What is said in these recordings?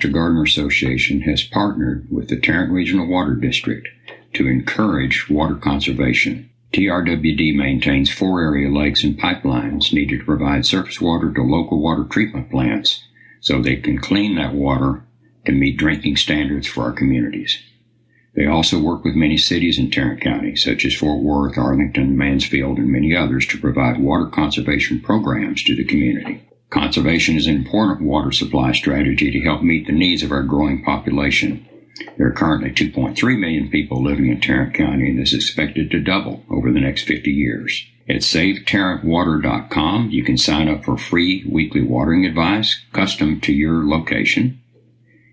Master Gardener Association has partnered with the Tarrant Regional Water District to encourage water conservation. TRWD maintains four area lakes and pipelines needed to provide surface water to local water treatment plants so they can clean that water to meet drinking standards for our communities. They also work with many cities in Tarrant County, such as Fort Worth, Arlington, Mansfield, and many others, to provide water conservation programs to the community. Conservation is an important water supply strategy to help meet the needs of our growing population. There are currently 2.3 million people living in Tarrant County, and is expected to double over the next 50 years. At SaveTarrantWater.com, you can sign up for free weekly watering advice custom to your location.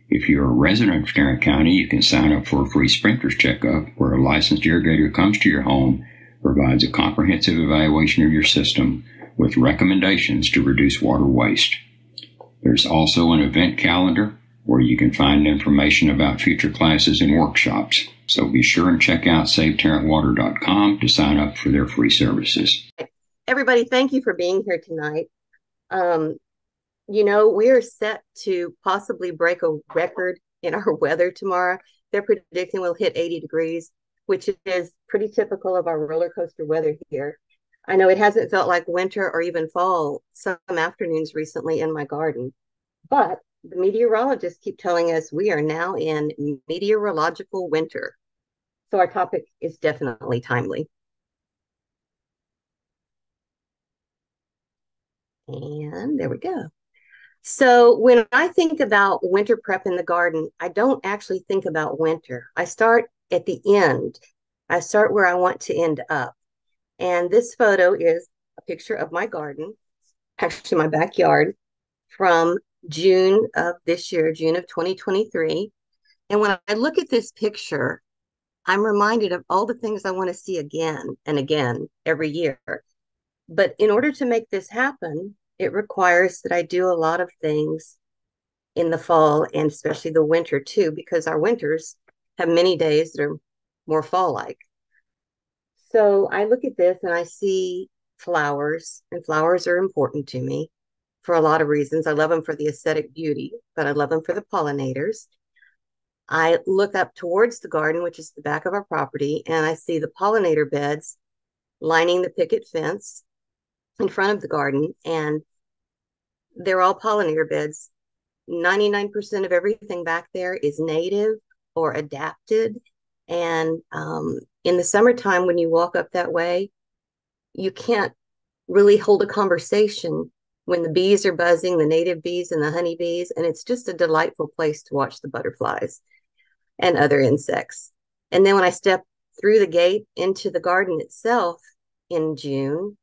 If you're a resident of Tarrant County, you can sign up for a free sprinkler's checkup where a licensed irrigator comes to your home, provides a comprehensive evaluation of your system with recommendations to reduce water waste. There's also an event calendar where you can find information about future classes and workshops. So be sure and check out SaveTarrantWater.com to sign up for their free services. Everybody, thank you for being here tonight. Um, you know, we are set to possibly break a record in our weather tomorrow. They're predicting we'll hit 80 degrees, which is pretty typical of our roller coaster weather here. I know it hasn't felt like winter or even fall some afternoons recently in my garden, but the meteorologists keep telling us we are now in meteorological winter. So our topic is definitely timely. And there we go. So when I think about winter prep in the garden, I don't actually think about winter. I start at the end. I start where I want to end up. And this photo is a picture of my garden, actually my backyard from June of this year, June of 2023. And when I look at this picture, I'm reminded of all the things I want to see again and again every year. But in order to make this happen, it requires that I do a lot of things in the fall and especially the winter too, because our winters have many days that are more fall like. So I look at this and I see flowers, and flowers are important to me for a lot of reasons. I love them for the aesthetic beauty, but I love them for the pollinators. I look up towards the garden, which is the back of our property, and I see the pollinator beds lining the picket fence in front of the garden and they're all pollinator beds. 99% of everything back there is native or adapted. And um, in the summertime, when you walk up that way, you can't really hold a conversation when the bees are buzzing, the native bees and the honeybees. And it's just a delightful place to watch the butterflies and other insects. And then when I step through the gate into the garden itself in June,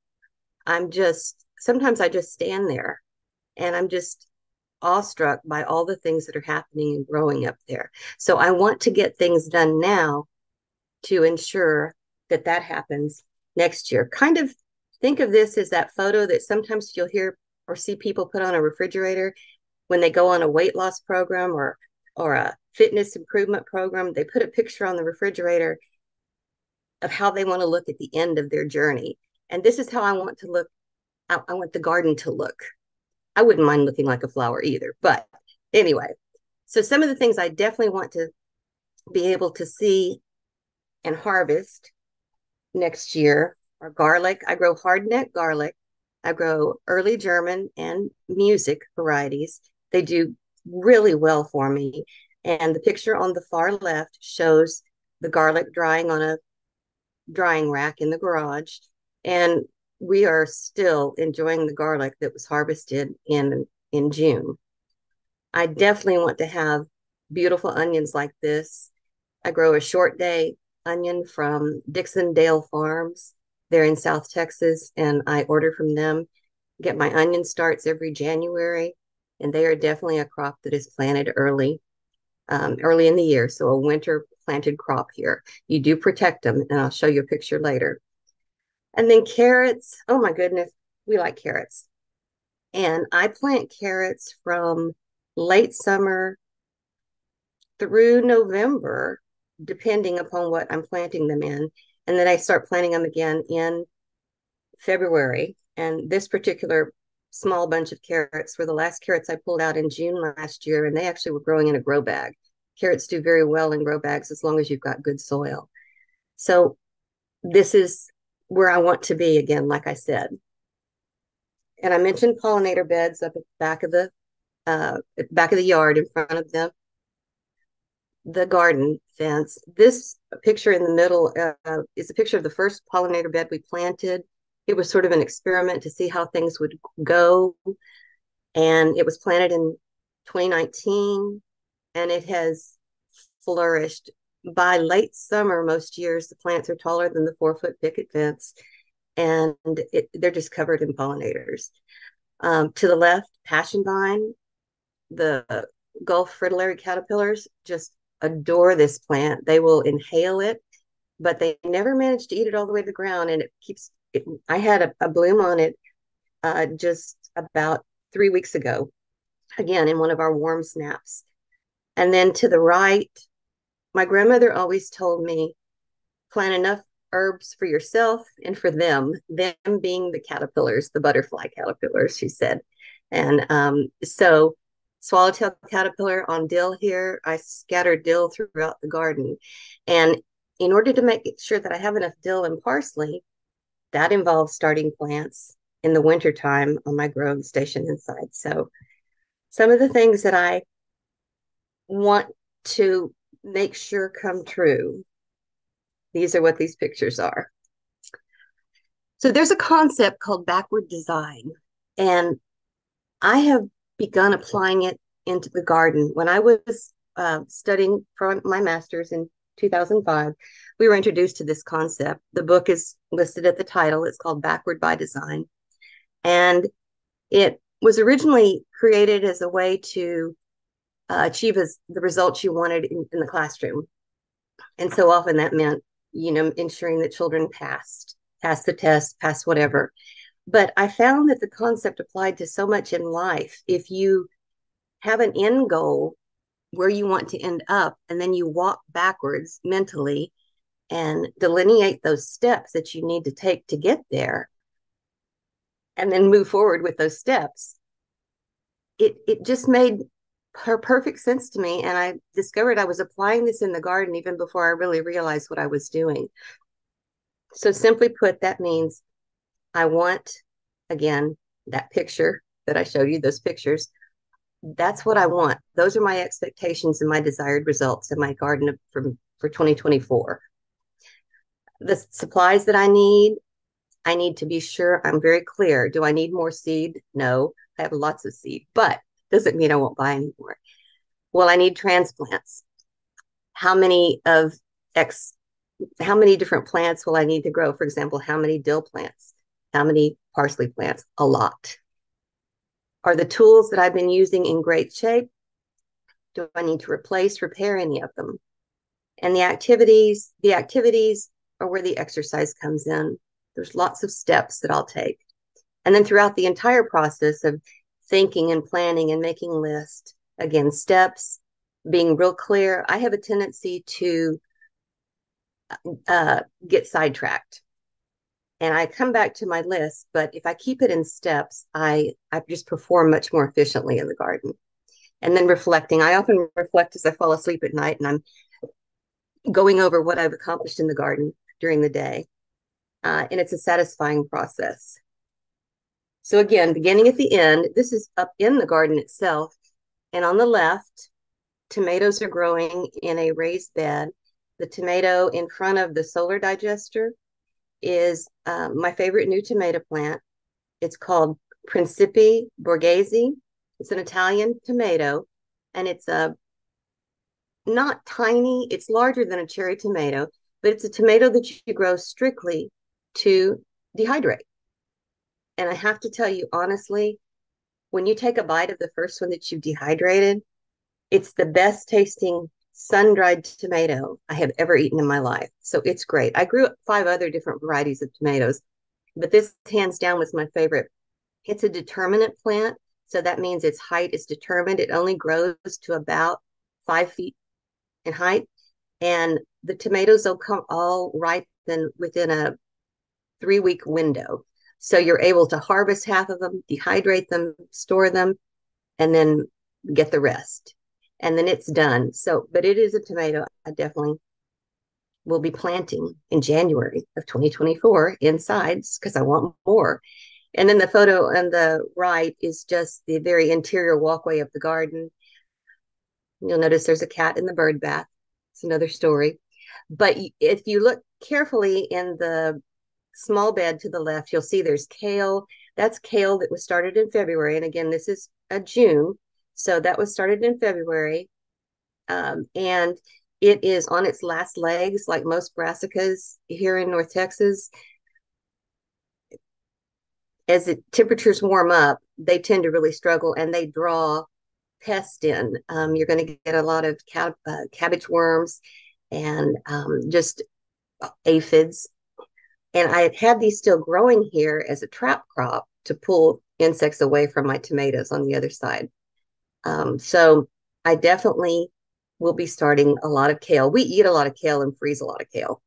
I'm just sometimes I just stand there and I'm just awestruck by all the things that are happening and growing up there. So I want to get things done now to ensure that that happens next year. Kind of think of this as that photo that sometimes you'll hear or see people put on a refrigerator when they go on a weight loss program or or a fitness improvement program. They put a picture on the refrigerator of how they want to look at the end of their journey. And this is how I want to look. I, I want the garden to look. I wouldn't mind looking like a flower either. But anyway, so some of the things I definitely want to be able to see and harvest next year are garlic. I grow hardneck garlic. I grow early German and music varieties. They do really well for me. And the picture on the far left shows the garlic drying on a drying rack in the garage. And we are still enjoying the garlic that was harvested in in June. I definitely want to have beautiful onions like this. I grow a short day onion from Dixondale Farms. They're in South Texas, and I order from them. Get my onion starts every January, and they are definitely a crop that is planted early, um, early in the year. So a winter planted crop here. You do protect them, and I'll show you a picture later. And then carrots. Oh my goodness, we like carrots. And I plant carrots from late summer through November, depending upon what I'm planting them in. And then I start planting them again in February. And this particular small bunch of carrots were the last carrots I pulled out in June last year, and they actually were growing in a grow bag. Carrots do very well in grow bags as long as you've got good soil. So this is where I want to be again, like I said. And I mentioned pollinator beds up at the back of the uh, back of the yard in front of them, the garden fence. This picture in the middle uh, is a picture of the first pollinator bed we planted. It was sort of an experiment to see how things would go. And it was planted in 2019 and it has flourished. By late summer, most years, the plants are taller than the four foot picket fence and it, they're just covered in pollinators. Um, to the left, passion vine, the Gulf fritillary caterpillars just adore this plant. They will inhale it, but they never manage to eat it all the way to the ground. And it keeps, it, I had a, a, bloom on it uh, just about three weeks ago, again, in one of our warm snaps. And then to the right, my grandmother always told me plant enough herbs for yourself and for them, them being the caterpillars, the butterfly caterpillars, she said. And um, so swallowtail caterpillar on dill here. I scatter dill throughout the garden. And in order to make sure that I have enough dill and parsley, that involves starting plants in the wintertime on my growing station inside. So some of the things that I want to make sure come true, these are what these pictures are. So there's a concept called backward design. And I have begun applying it into the garden. When I was uh, studying for my master's in 2005, we were introduced to this concept. The book is listed at the title. It's called Backward by Design. And it was originally created as a way to uh, achieve as the results you wanted in, in the classroom. And so often that meant, you know, ensuring that children passed, passed the test, passed whatever. But I found that the concept applied to so much in life. If you have an end goal where you want to end up, and then you walk backwards mentally and delineate those steps that you need to take to get there, and then move forward with those steps. It it just made her perfect sense to me, and I discovered I was applying this in the garden even before I really realized what I was doing. So simply put, that means I want, again, that picture that I showed you, those pictures. That's what I want. Those are my expectations and my desired results in my garden for 2024. The supplies that I need, I need to be sure I'm very clear. Do I need more seed? No, I have lots of seed, but doesn't mean I won't buy any more. Well, I need transplants. How many of X, how many different plants will I need to grow? For example, how many dill plants? How many parsley plants? A lot. Are the tools that I've been using in great shape? Do I need to replace, repair any of them? And the activities, the activities are where the exercise comes in. There's lots of steps that I'll take. And then throughout the entire process of thinking and planning and making lists, again, steps, being real clear, I have a tendency to uh, get sidetracked and I come back to my list, but if I keep it in steps, I I just perform much more efficiently in the garden. And then reflecting, I often reflect as I fall asleep at night and I'm going over what I've accomplished in the garden during the day. Uh, and it's a satisfying process. So again, beginning at the end, this is up in the garden itself. And on the left, tomatoes are growing in a raised bed. The tomato in front of the solar digester is um, my favorite new tomato plant. It's called Principe Borghese. It's an Italian tomato, and it's a not tiny. It's larger than a cherry tomato, but it's a tomato that you grow strictly to dehydrate. And I have to tell you honestly, when you take a bite of the first one that you've dehydrated, it's the best tasting sun dried tomato I have ever eaten in my life. So it's great. I grew five other different varieties of tomatoes, but this hands down was my favorite. It's a determinate plant. So that means its height is determined. It only grows to about five feet in height. And the tomatoes will come all ripen within a three week window. So you're able to harvest half of them, dehydrate them, store them, and then get the rest. And then it's done. So, but it is a tomato I definitely will be planting in January of 2024 inside because I want more. And then the photo on the right is just the very interior walkway of the garden. You'll notice there's a cat in the bird bath. It's another story. But if you look carefully in the small bed to the left, you'll see there's kale. That's kale that was started in February. And again, this is a June. So that was started in February. Um, and it is on its last legs, like most brassicas here in North Texas. As the temperatures warm up, they tend to really struggle and they draw pests in. Um, you're going to get a lot of uh, cabbage worms and um, just aphids. And I had these still growing here as a trap crop to pull insects away from my tomatoes on the other side. Um, so I definitely will be starting a lot of kale. We eat a lot of kale and freeze a lot of kale,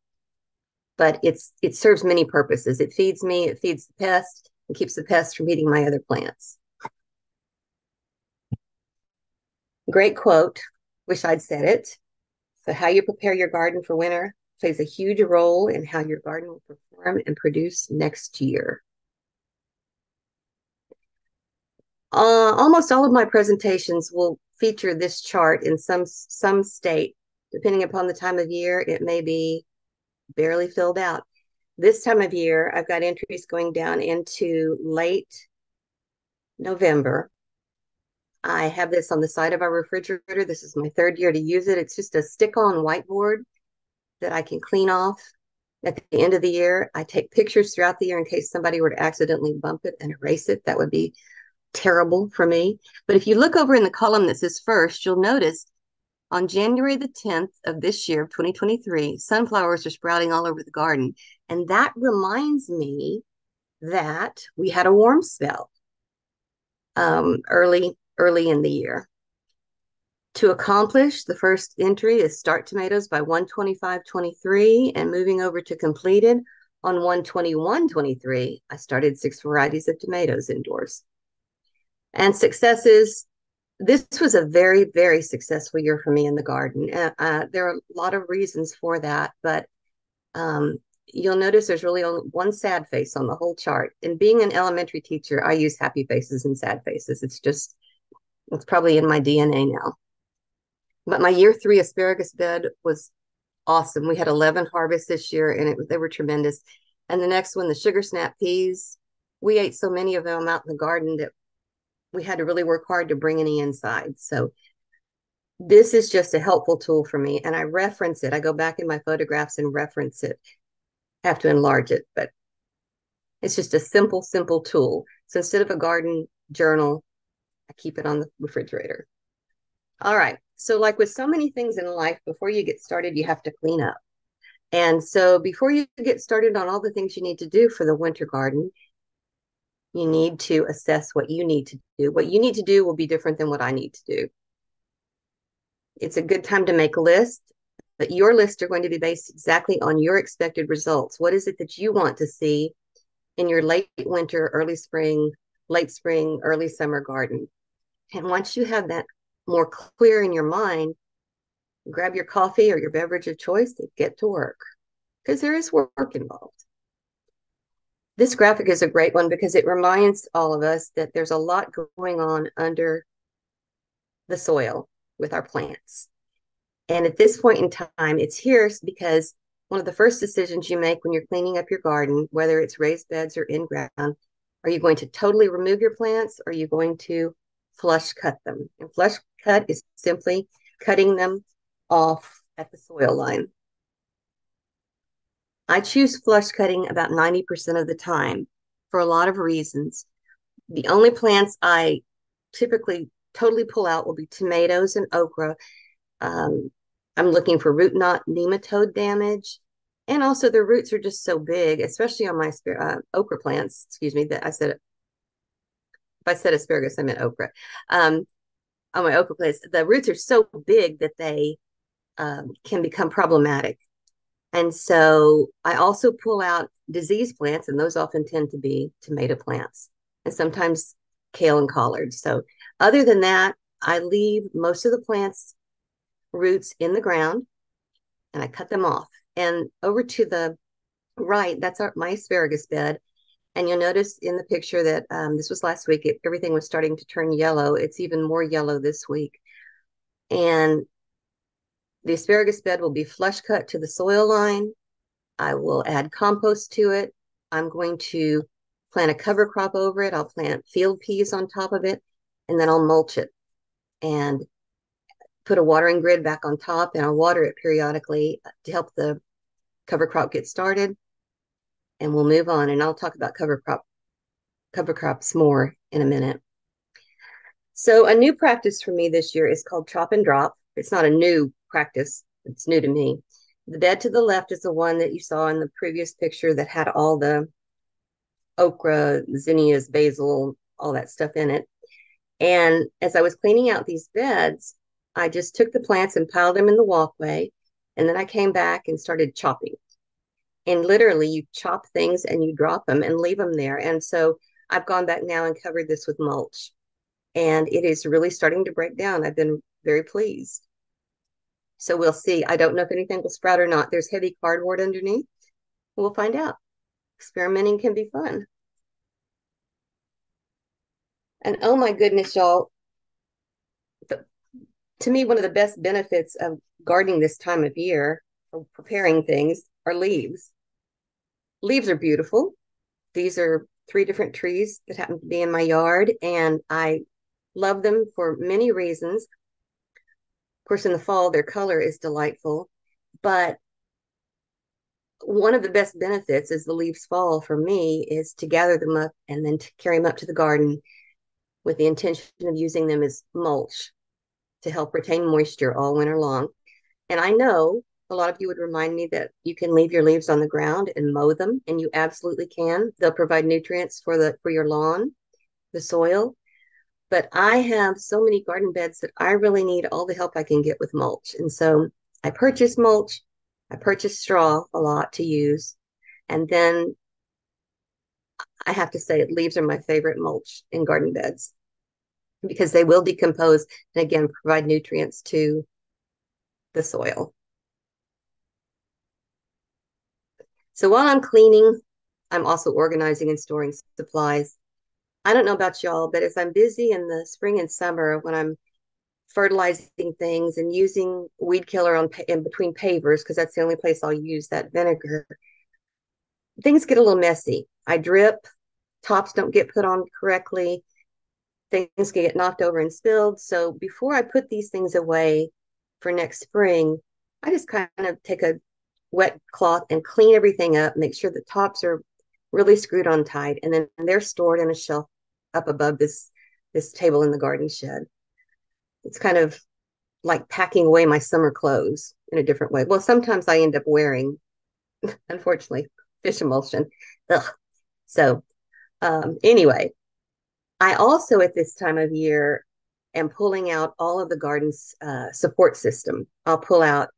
but it's it serves many purposes. It feeds me, it feeds the pest, and keeps the pest from eating my other plants. Great quote. Wish I'd said it. So, how you prepare your garden for winter plays a huge role in how your garden will perform and produce next year. Uh, almost all of my presentations will feature this chart in some some state. Depending upon the time of year, it may be barely filled out. This time of year, I've got entries going down into late November. I have this on the side of our refrigerator. This is my third year to use it. It's just a stick-on whiteboard that I can clean off at the end of the year. I take pictures throughout the year in case somebody were to accidentally bump it and erase it. That would be terrible for me. But if you look over in the column that says first, you'll notice on January the 10th of this year, 2023, sunflowers are sprouting all over the garden. And that reminds me that we had a warm spell um, early, early in the year. To accomplish, the first entry is start tomatoes by 125.23 and moving over to completed on 121.23, I started six varieties of tomatoes indoors and successes. This was a very very successful year for me in the garden. Uh, uh, there are a lot of reasons for that but um, you'll notice there's really only one sad face on the whole chart. And being an elementary teacher i use happy faces and sad faces. It's just it's probably in my dna now. But my year three asparagus bed was awesome. We had 11 harvests this year and it, they were tremendous. And the next one the sugar snap peas. We ate so many of them out in the garden that we had to really work hard to bring any inside. So this is just a helpful tool for me. And I reference it. I go back in my photographs and reference it. I have to enlarge it, but it's just a simple, simple tool. So instead of a garden journal, I keep it on the refrigerator. All right. So, like with so many things in life, before you get started, you have to clean up. And so, before you get started on all the things you need to do for the winter garden, you need to assess what you need to do. What you need to do will be different than what I need to do. It's a good time to make a list, but your lists are going to be based exactly on your expected results. What is it that you want to see in your late winter, early spring, late spring, early summer garden? And once you have that more clear in your mind, grab your coffee or your beverage of choice and get to work because there is work involved. This graphic is a great one because it reminds all of us that there's a lot going on under the soil with our plants. And at this point in time, it's here because one of the first decisions you make when you're cleaning up your garden, whether it's raised beds or in ground, are you going to totally remove your plants or are you going to flush cut them? And flush cut is simply cutting them off at the soil line. I choose flush cutting about 90% of the time for a lot of reasons. The only plants I typically totally pull out will be tomatoes and okra. Um, I'm looking for root knot nematode damage. And also the roots are just so big, especially on my uh, okra plants. Excuse me, that I said, if I said asparagus, I meant okra. Um, on my okra plants, the roots are so big that they um, can become problematic And so I also pull out disease plants, and those often tend to be tomato plants and sometimes kale and collards. So, other than that, I leave most of the plants' roots in the ground and I cut them off. And over to the right, that's our, my asparagus bed. And you'll notice in the picture that um, this was last week, it, everything was starting to turn yellow. It's even more yellow this week. And the asparagus bed will be flush cut to the soil line. I will add compost to it. I'm going to plant a cover crop over it. I'll plant field peas on top of it, and then I'll mulch it and put a watering grid back on top, and I'll water it periodically to help the cover crop get started. And we'll move on, and I'll talk about cover crop cover crops more in a minute. So a new practice for me this year is called chop and drop. It's not a new practice. It's new to me. The bed to the left is the one that you saw in the previous picture that had all the okra, zinnias, basil, all that stuff in it. And as I was cleaning out these beds, I just took the plants and piled them in the walkway. And then I came back and started chopping. And literally, you chop things and you drop them and leave them there. And so I've gone back now and covered this with mulch. And it is really starting to break down. I've been very pleased. So we'll see. I don't know if anything will sprout or not. There's heavy cardboard underneath. We'll find out. Experimenting can be fun. And oh my goodness, y'all, to me, one of the best benefits of gardening this time of year or preparing things are leaves. Leaves are beautiful. These are three different trees that happen to be in my yard, and I love them for many reasons course, in the fall, their color is delightful, but one of the best benefits as the leaves fall for me is to gather them up and then to carry them up to the garden with the intention of using them as mulch to help retain moisture all winter long. And I know a lot of you would remind me that you can leave your leaves on the ground and mow them, and you absolutely can. They'll provide nutrients for the for your lawn, the soil, but I have so many garden beds that I really need all the help I can get with mulch. And so I purchase mulch, I purchase straw a lot to use. And then I have to say, leaves are my favorite mulch in garden beds because they will decompose and again provide nutrients to the soil. So while I'm cleaning, I'm also organizing and storing supplies. I don't know about y'all, but as I'm busy in the spring and summer when I'm fertilizing things and using weed killer on in between pavers because that's the only place I'll use that vinegar. Things get a little messy. I drip, tops don't get put on correctly, things get knocked over and spilled. So before I put these things away for next spring, I just kind of take a wet cloth and clean everything up, make sure the tops are really screwed on tight, and then they're stored in a shelf up above this this table in the garden shed. It's kind of like packing away my summer clothes in a different way. Well, sometimes I end up wearing, unfortunately, fish emulsion. Ugh. So, um, anyway, I also at this time of year am pulling out all of the garden's uh, support system. I'll pull out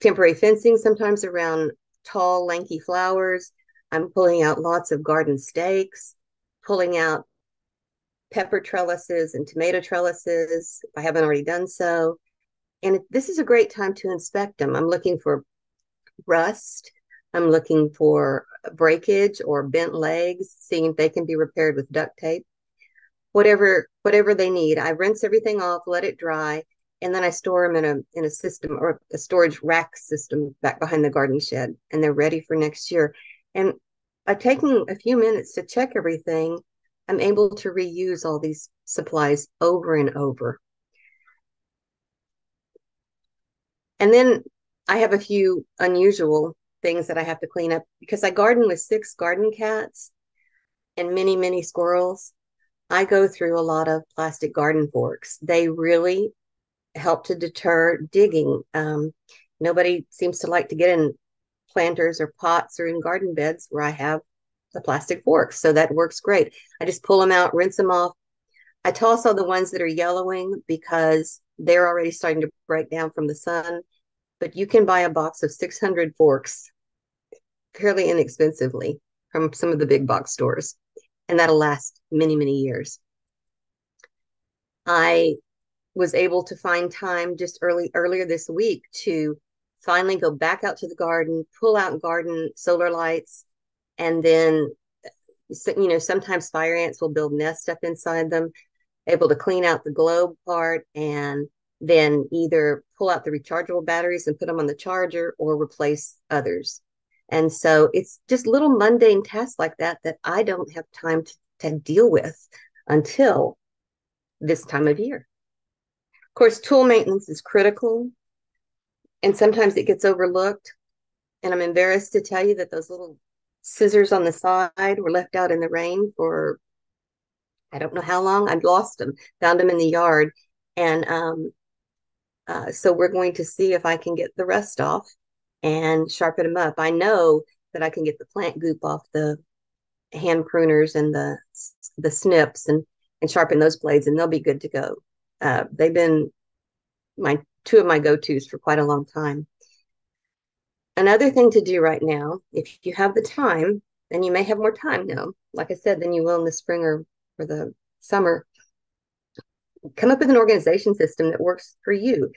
temporary fencing sometimes around tall, lanky flowers. I'm pulling out lots of garden stakes, pulling out pepper trellises and tomato trellises if I haven't already done so. And this is a great time to inspect them. I'm looking for rust. I'm looking for breakage or bent legs, seeing if they can be repaired with duct tape. Whatever whatever they need. I rinse everything off, let it dry, and then I store them in a in a system or a storage rack system back behind the garden shed, and they're ready for next year. And by taking a few minutes to check everything, I'm able to reuse all these supplies over and over. And then I have a few unusual things that I have to clean up because I garden with six garden cats and many, many squirrels. I go through a lot of plastic garden forks. They really help to deter digging. Um, nobody seems to like to get in planters or pots or in garden beds where I have the plastic forks. So that works great. I just pull them out, rinse them off. I toss all the ones that are yellowing because they're already starting to break down from the sun. but you can buy a box of 600 forks fairly inexpensively from some of the big box stores, and that'll last many, many years. I was able to find time just early earlier this week to finally go back out to the garden, pull out garden solar lights, and then you know sometimes fire ants will build nests up inside them. Able to clean out the globe part and then either pull out the rechargeable batteries and put them on the charger or replace others. And so it's just little mundane tasks like that that I don't have time to, to deal with until this time of year. Of course, tool maintenance is critical and sometimes it gets overlooked. And I'm embarrassed to tell you that those little scissors on the side were left out in the rain for I don't know how long. I've lost them, found them in the yard. And um, uh, so we're going to see if I can get the rust off and sharpen them up. I know that I can get the plant goop off the hand pruners and the the snips and and sharpen those blades, and they'll be good to go. Uh, they've been my two of my go-tos for quite a long time. Another thing to do right now, if you have the time, and you may have more time now, like I said, than you will in the spring or, or the summer, come up with an organization system that works for you.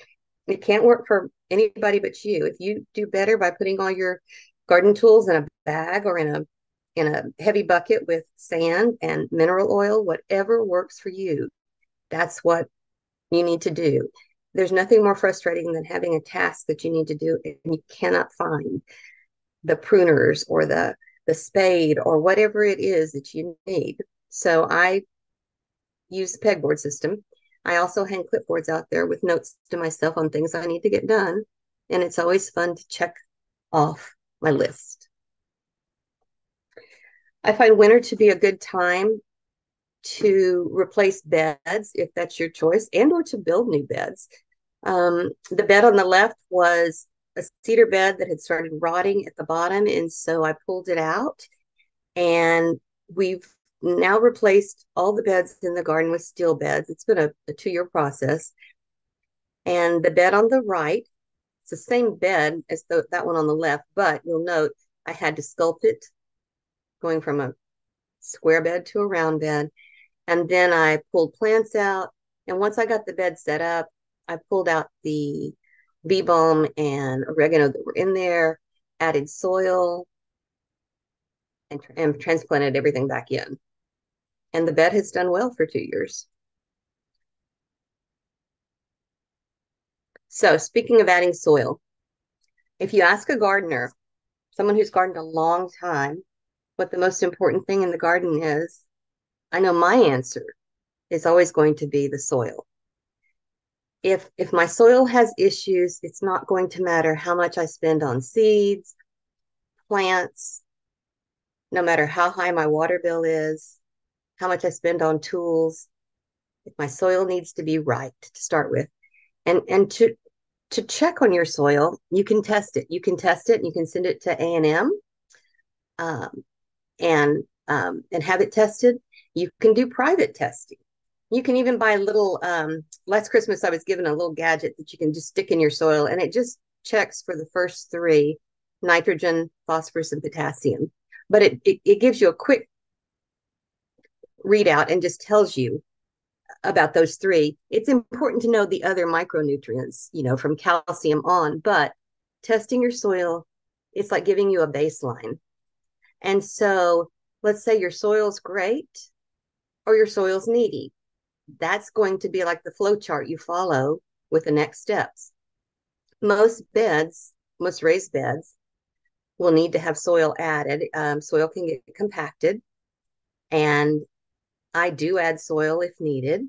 It can't work for anybody but you. If you do better by putting all your garden tools in a bag or in a in a heavy bucket with sand and mineral oil, whatever works for you, that's what you need to do. There's nothing more frustrating than having a task that you need to do and you cannot find the pruners or the the spade or whatever it is that you need. So I use the pegboard system. I also hang clipboards out there with notes to myself on things I need to get done. And it's always fun to check off my list. I find winter to be a good time to replace beds if that's your choice and or to build new beds. Um, the bed on the left was a cedar bed that had started rotting at the bottom. And so I pulled it out and we've now replaced all the beds in the garden with steel beds. It's been a, a two year process. And the bed on the right, it's the same bed as the, that one on the left, but you'll note I had to sculpt it going from a square bed to a round bed. And then I pulled plants out. And once I got the bed set up, I pulled out the bee balm and oregano that were in there, added soil, and, and transplanted everything back in and the bed has done well for two years. So speaking of adding soil, if you ask a gardener, someone who's gardened a long time, what the most important thing in the garden is, I know my answer is always going to be the soil. If if my soil has issues, it's not going to matter how much I spend on seeds, plants, no matter how high my water bill is, how much I spend on tools, if my soil needs to be right to start with. And and to to check on your soil, you can test it. You can test it and you can send it to A&M um, and um, and have it tested. You can do private testing. You can even buy a little, um, last Christmas I was given a little gadget that you can just stick in your soil and it just checks for the first three, nitrogen, phosphorus, and potassium. But it, it, it gives you a quick readout and just tells you about those three. It's important to know the other micronutrients, you know, from calcium on, but testing your soil, it's like giving you a baseline. And so let's say your soil's great or your soil's needy. That's going to be like the flow chart you follow with the next steps. Most beds, most raised beds, will need to have soil added. Um, soil can get compacted, and I do add soil if needed,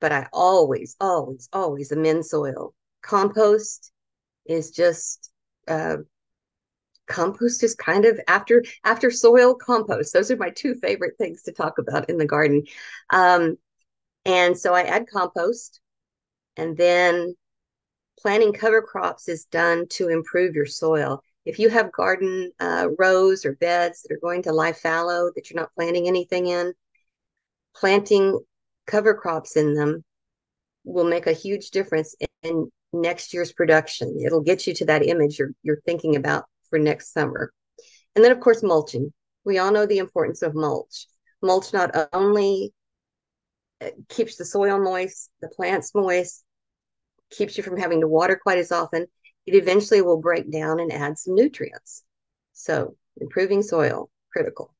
but I always, always, always amend soil. Compost is just uh, compost is kind of after after soil compost. Those are my two favorite things to talk about in the garden. Um, and so I add compost, and then planting cover crops is done to improve your soil. If you have garden uh, rows or beds that are going to lie fallow that you're not planting anything in, planting cover crops in them will make a huge difference in next year's production. It'll get you to that image you're you're thinking about for next summer. And then of course mulching. We all know the importance of mulch. Mulch not only uh, keeps the soil moist, the plants moist, keeps you from having to water quite as often, it eventually will break down and add some nutrients. So improving soil, critical.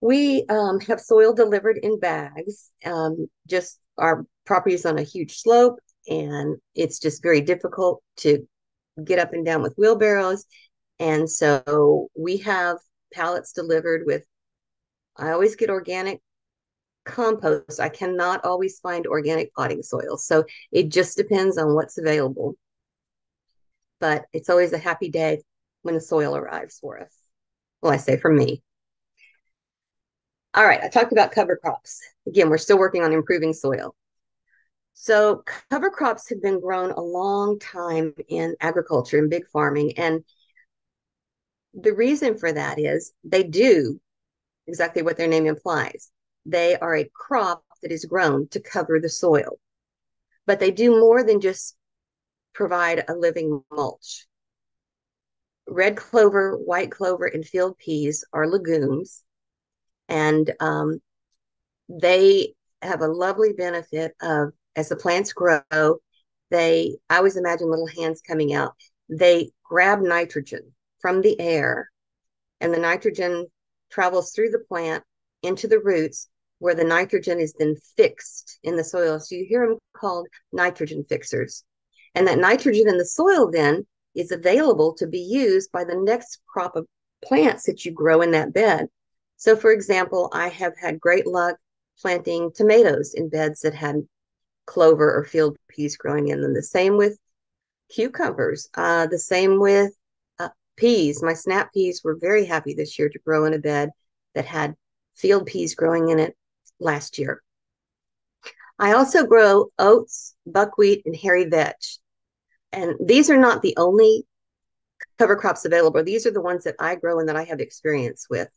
We um, have soil delivered in bags. Um, just our property is on a huge slope, and it's just very difficult to get up and down with wheelbarrows. And so we have pallets delivered with, I always get organic compost. I cannot always find organic potting soil. So it just depends on what's available. But it's always a happy day when the soil arrives for us. Well, I say for me. All right, I talked about cover crops. Again, we're still working on improving soil. So cover crops have been grown a long time in agriculture and big farming. And the reason for that is they do exactly what their name implies. They are a crop that is grown to cover the soil, but they do more than just provide a living mulch. Red clover, white clover, and field peas are legumes, and um, they have a lovely benefit of as the plants grow, they, I always imagine little hands coming out. They grab nitrogen from the air, and the nitrogen travels through the plant into the roots where the nitrogen is then fixed in the soil. So you hear them called nitrogen fixers. And that nitrogen in the soil then is available to be used by the next crop of plants that you grow in that bed. So, for example, I have had great luck planting tomatoes in beds that had clover or field peas growing in them. The same with cucumbers. Uh, the same with uh, peas. My snap peas were very happy this year to grow in a bed that had field peas growing in it last year. I also grow oats, buckwheat, and hairy vetch. And these are not the only cover crops available. These are the ones that I grow and that I have experience with.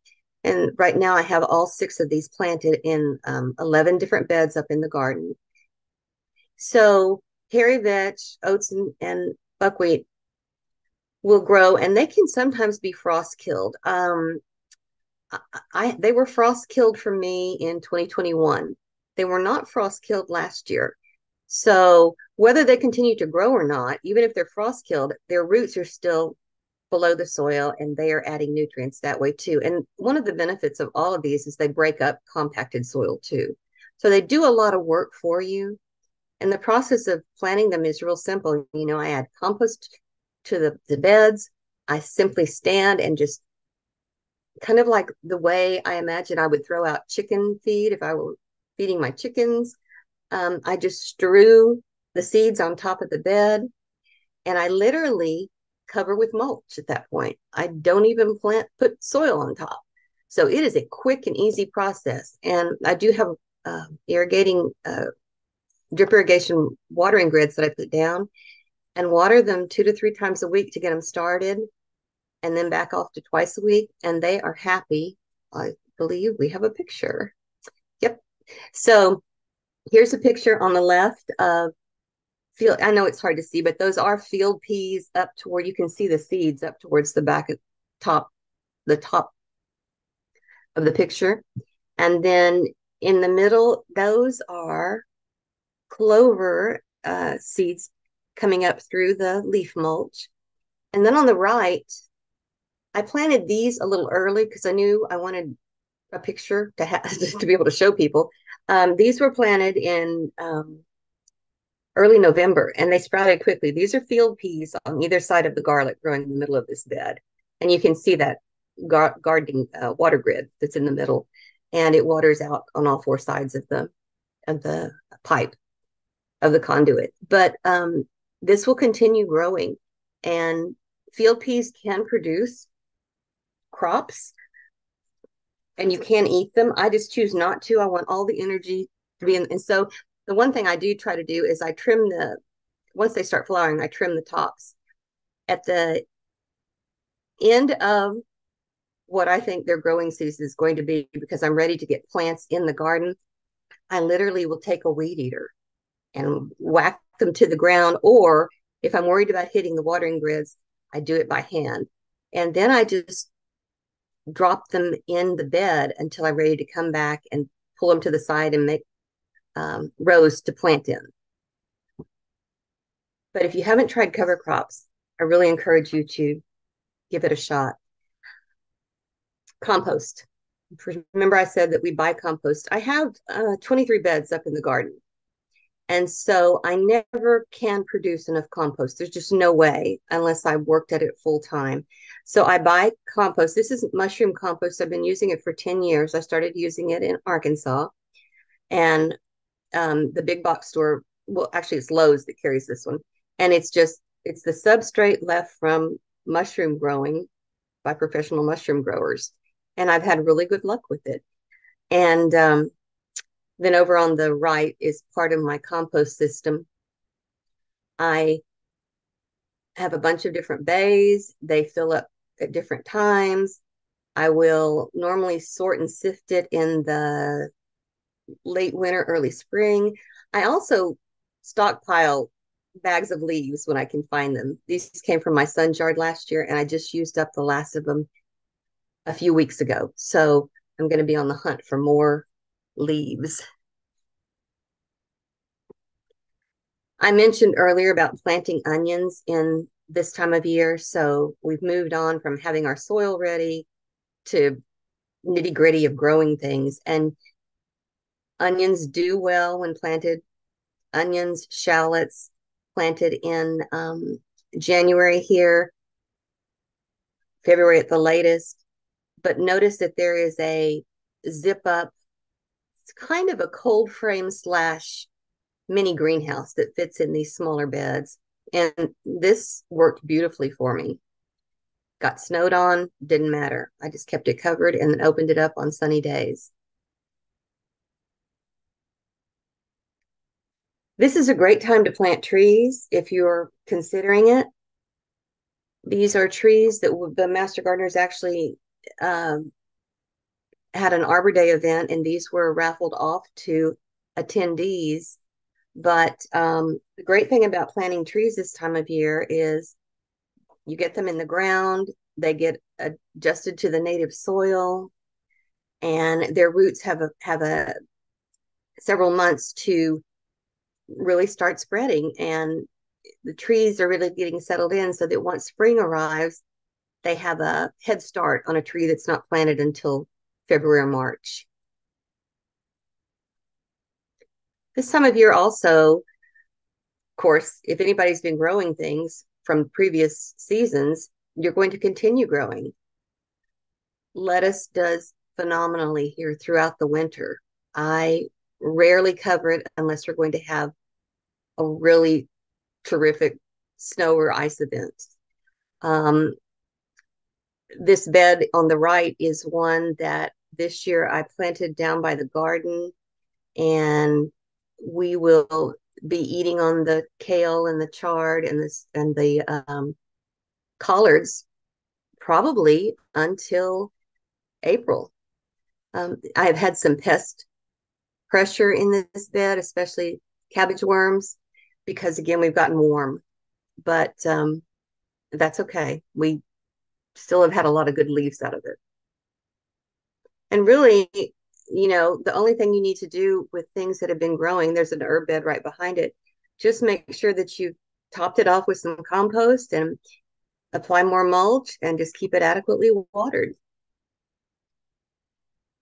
And right now I have all six of these planted in um, 11 different beds up in the garden. So hairy vetch, oats, and, and buckwheat will grow, and they can sometimes be frost killed. Um, I they were frost killed for me in 2021. They were not frost killed last year. So whether they continue to grow or not, even if they're frost killed, their roots are still below the soil and they are adding nutrients that way too. And one of the benefits of all of these is they break up compacted soil too. So they do a lot of work for you. And the process of planting them is real simple. You know, I add compost to the, the beds. I simply stand and just kind of like the way I imagine I would throw out chicken feed if I were feeding my chickens. Um, I just strew the seeds on top of the bed and I literally cover with mulch at that point. I don't even plant, put soil on top. So it is a quick and easy process. And I do have uh, irrigating uh, drip irrigation watering grids that I put down and water them two to three times a week to get them started and then back off to twice a week. And they are happy. I believe we have a picture. Yep. So here's a picture on the left of field. I know it's hard to see, but those are field peas up to where you can see the seeds up towards the back of top, the top of the picture. And then in the middle, those are clover uh, seeds coming up through the leaf mulch. And then on the right, I planted these a little early because I knew I wanted a picture to have to be able to show people. Um, these were planted in um, early November and they sprouted quickly. These are field peas on either side of the garlic growing in the middle of this bed. And you can see that gar- gardening uh, water grid that's in the middle and it waters out on all four sides of the of the pipe of the conduit. But um, this will continue growing, and field peas can produce crops, and you can eat them. I just choose not to. I want all the energy to be in. And so the one thing I do try to do is I trim the once they start flowering, I trim the tops. At the end of what I think their growing season is going to be, because I'm ready to get plants in the garden, I literally will take a weed eater and whack them to the ground, or if I'm worried about hitting the watering grids, I do it by hand. And then I just drop them in the bed until I'm ready to come back and pull them to the side and make um, rows to plant in. But if you haven't tried cover crops, I really encourage you to give it a shot. Compost. Remember, I said that we buy compost. I have uh, 23 beds up in the garden. And so I never can produce enough compost. There's just no way unless I worked at it full time. So I buy compost. This is mushroom compost. I've been using it for 10 years. I started using it in Arkansas. And um, the big box store, well, actually, it's Lowe's that carries this one. And it's just, it's the substrate left from mushroom growing by professional mushroom growers. And I've had really good luck with it. And um, then over on the right is part of my compost system. I have a bunch of different bays. They fill up at different times. I will normally sort and sift it in the late winter, early spring. I also stockpile bags of leaves when I can find them. These came from my son's yard last year, and I just used up the last of them a few weeks ago. So I'm going to be on the hunt for more leaves. I mentioned earlier about planting onions in this time of year. So we've moved on from having our soil ready to nitty gritty of growing things. And onions do well when planted. Onions, shallots planted in um, January here, February at the latest. But notice that there is a zip up it's kind of a cold frame slash mini greenhouse that fits in these smaller beds. And this worked beautifully for me. Got snowed on, didn't matter. I just kept it covered and then opened it up on sunny days. This is a great time to plant trees if you're considering it. These are trees that the Master Gardeners actually um, had an Arbor Day event, and these were raffled off to attendees. But um, the great thing about planting trees this time of year is you get them in the ground, they get adjusted to the native soil, and their roots have a have a several months to really start spreading. And the trees are really getting settled in so that once spring arrives, they have a head start on a tree that's not planted until February March. This time of year also, of course, if anybody's been growing things from previous seasons, you're going to continue growing. Lettuce does phenomenally here throughout the winter. I rarely cover it unless we're going to have a really terrific snow or ice event. Um, this bed on the right is one that this year I planted down by the garden, and we will be eating on the kale and the chard and this and the um, collards probably until April. Um, I have had some pest pressure in this bed, especially cabbage worms, because again we've gotten warm, but um, that's okay. We still have had a lot of good leaves out of it. And really, you know, the only thing you need to do with things that have been growing, there's an herb bed right behind it. Just make sure that you've topped it off with some compost and apply more mulch and just keep it adequately watered.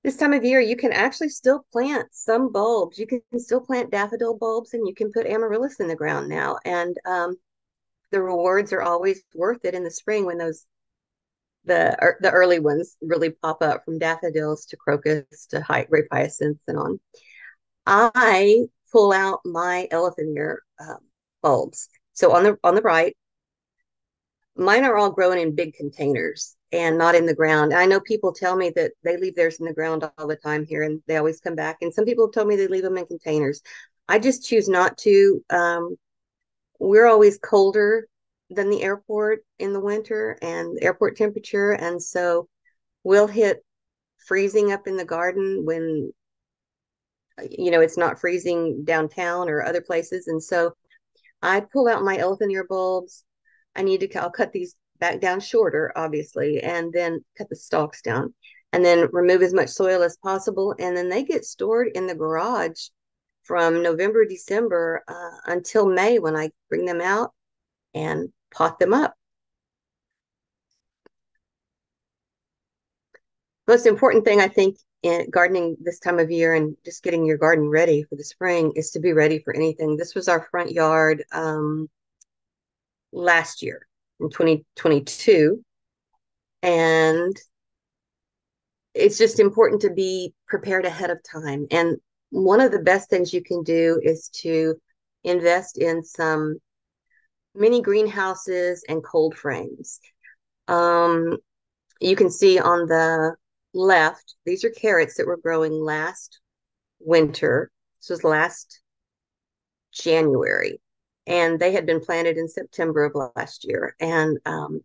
This time of year, you can actually still plant some bulbs. You can still plant daffodil bulbs and you can put amaryllis in the ground now. And um, the rewards are always worth it in the spring when those the er, the early ones really pop up from daffodils to crocus to high, grape hyacinths and on. I pull out my elephant ear um, bulbs. So on the on the right, mine are all grown in big containers and not in the ground. I know people tell me that they leave theirs in the ground all the time here, and they always come back. And some people have told me they leave them in containers. I just choose not to. Um, we're always colder than the airport in the winter and airport temperature. And so we'll hit freezing up in the garden when, you know, it's not freezing downtown or other places. And so I pull out my elephant ear bulbs. I need to, I'll cut these back down shorter, obviously, and then cut the stalks down and then remove as much soil as possible. And then they get stored in the garage from November, December uh, until May when I bring them out and pot them up. Most important thing I think in gardening this time of year and just getting your garden ready for the spring is to be ready for anything. This was our front yard um, last year in 2022. And it's just important to be prepared ahead of time. And one of the best things you can do is to invest in some mini greenhouses and cold frames. Um, you can see on the left, these are carrots that were growing last winter. This was last January. And they had been planted in September of last year. And um,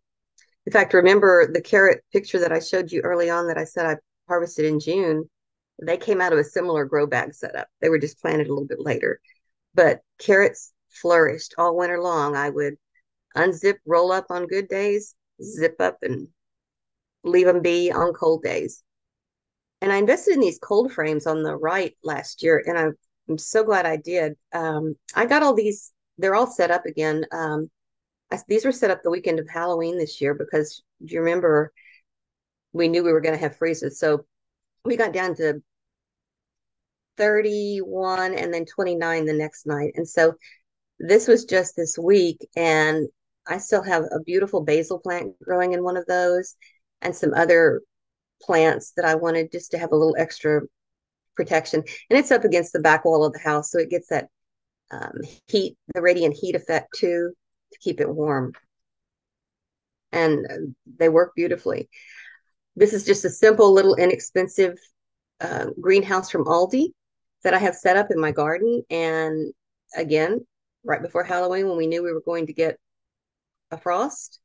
in fact, remember the carrot picture that I showed you early on that I said I harvested in June? They came out of a similar grow bag setup. They were just planted a little bit later. But carrots flourished all winter long. I would unzip, roll up on good days, zip up and leave them be on cold days. And I invested in these cold frames on the right last year, and I'm, I'm so glad I did. Um, I got all these, they're all set up again. Um, I, these were set up the weekend of Halloween this year because do you remember we knew we were going to have freezes. So we got down to 31 and then 29 the next night. And so this was just this week. And I still have a beautiful basil plant growing in one of those and some other plants that I wanted just to have a little extra protection. And it's up against the back wall of the house. So it gets that um, heat, the radiant heat effect too to keep it warm. And they work beautifully. This is just a simple little inexpensive uh, greenhouse from Aldi that I have set up in my garden. And again, right before Halloween, when we knew we were going to get a frost,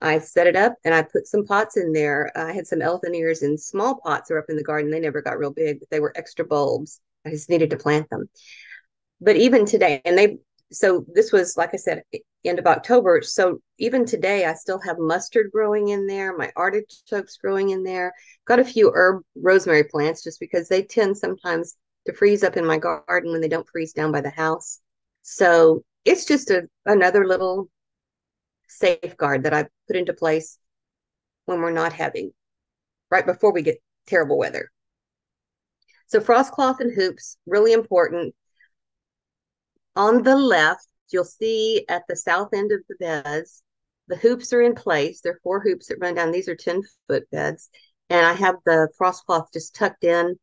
I set it up and I put some pots in there. I had some elephant ears in small pots are up in the garden. They never got real big, but they were extra bulbs. I just needed to plant them. But even today, and they so this was like I said, end of October. So even today, I still have mustard growing in there, my artichokes growing in there. Got a few herb rosemary plants just because they tend sometimes to freeze up in my garden when they don't freeze down by the house. So it's just a another little safeguard that I put into place when we're not having right before we get terrible weather. So frost cloth and hoops, really important. On the left, you'll see at the south end of the beds, the hoops are in place. There are four hoops that run down. These are 10 foot beds. And I have the frost cloth just tucked in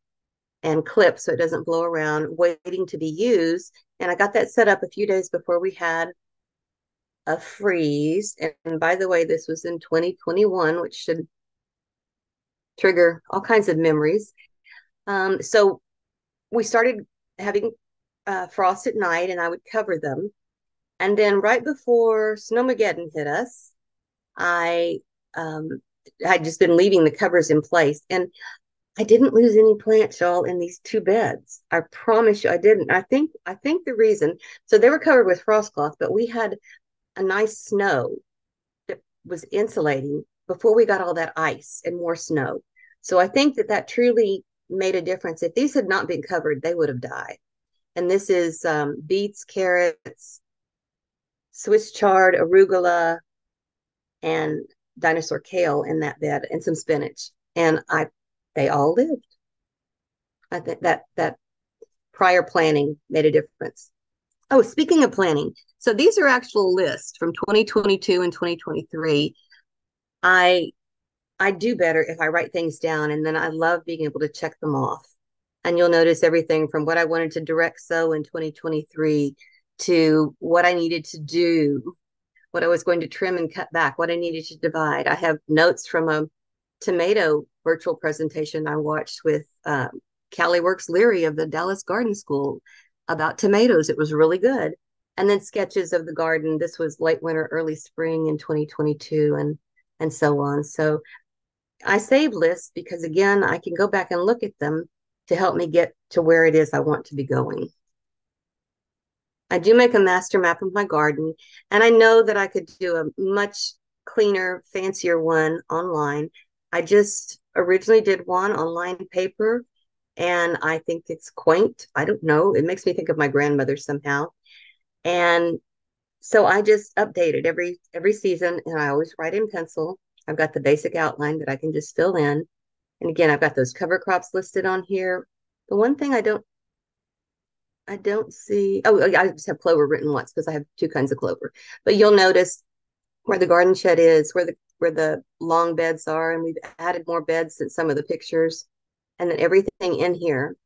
and clipped so it doesn't blow around, waiting to be used. And I got that set up a few days before we had a freeze. And by the way, this was in 2021, which should trigger all kinds of memories. Um, so we started having uh, frost at night and I would cover them. And then right before Snowmageddon hit us, I um, had just been leaving the covers in place. And I didn't lose any plants, y'all, in these two beds. I promise you I didn't. I think I think the reason so they were covered with frost cloth, but we had a nice snow that was insulating before we got all that ice and more snow. So I think that that truly made a difference. If these had not been covered, they would have died and this is um, beets, carrots, Swiss chard, arugula, and dinosaur kale in that bed, and some spinach. And I, they all lived. I think that that prior planning made a difference. Oh, speaking of planning, so these are actual lists from 2022 and 2023. I I do better if I write things down, and then I love being able to check them off and you'll notice everything from what I wanted to direct sow in 2023 to what I needed to do, what I was going to trim and cut back, what I needed to divide. I have notes from a tomato virtual presentation I watched with um, Callie Works Leary of the Dallas Garden School about tomatoes. It was really good. And then sketches of the garden. This was late winter, early spring in 2022, and and so on. So I save lists because again, I can go back and look at them to help me get to where it is I want to be going. I do make a master map of my garden, and I know that I could do a much cleaner, fancier one online. I just originally did one on lined paper, and I think it's quaint. I don't know. It makes me think of my grandmother somehow. And so I just update it every every season, and I always write in pencil. I've got the basic outline that I can just fill in. And again, I've got those cover crops listed on here. The one thing I don't I don't see, oh, I just have clover written once because I have two kinds of clover. But you'll notice where the garden shed is, where the where the long beds are, and we've added more beds in some of the pictures. And then everything in here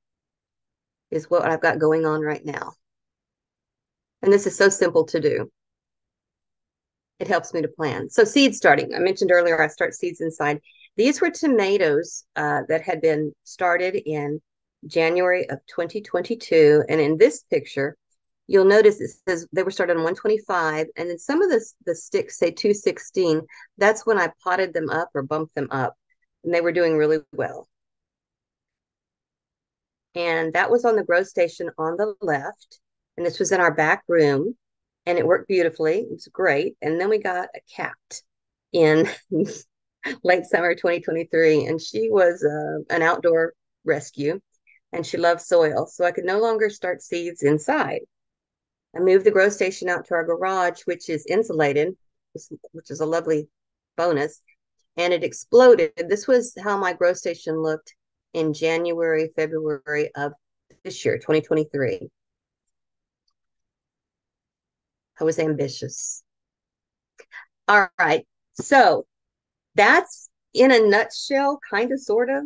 is what I've got going on right now. And this is so simple to do. It helps me to plan. So seed starting, I mentioned earlier, I start seeds inside. These were tomatoes uh, that had been started in January of 2022. And in this picture, you'll notice it says they were started on 125 and then some of the, the sticks say 216 that's when i potted them up or bumped them up and they were doing really well. And that was on the grow station on the left and this was in our back room and it worked beautifully. It was great. And then we got a cat in late summer 2023 and she was uh, an outdoor rescue and she loved soil so i could no longer start seeds inside I moved the grow station out to our garage, which is insulated, which is a lovely bonus. And it exploded. This was how my grow station looked in January, February of this year, 2023. I was ambitious. All right. So that's in a nutshell, kind of, sort of,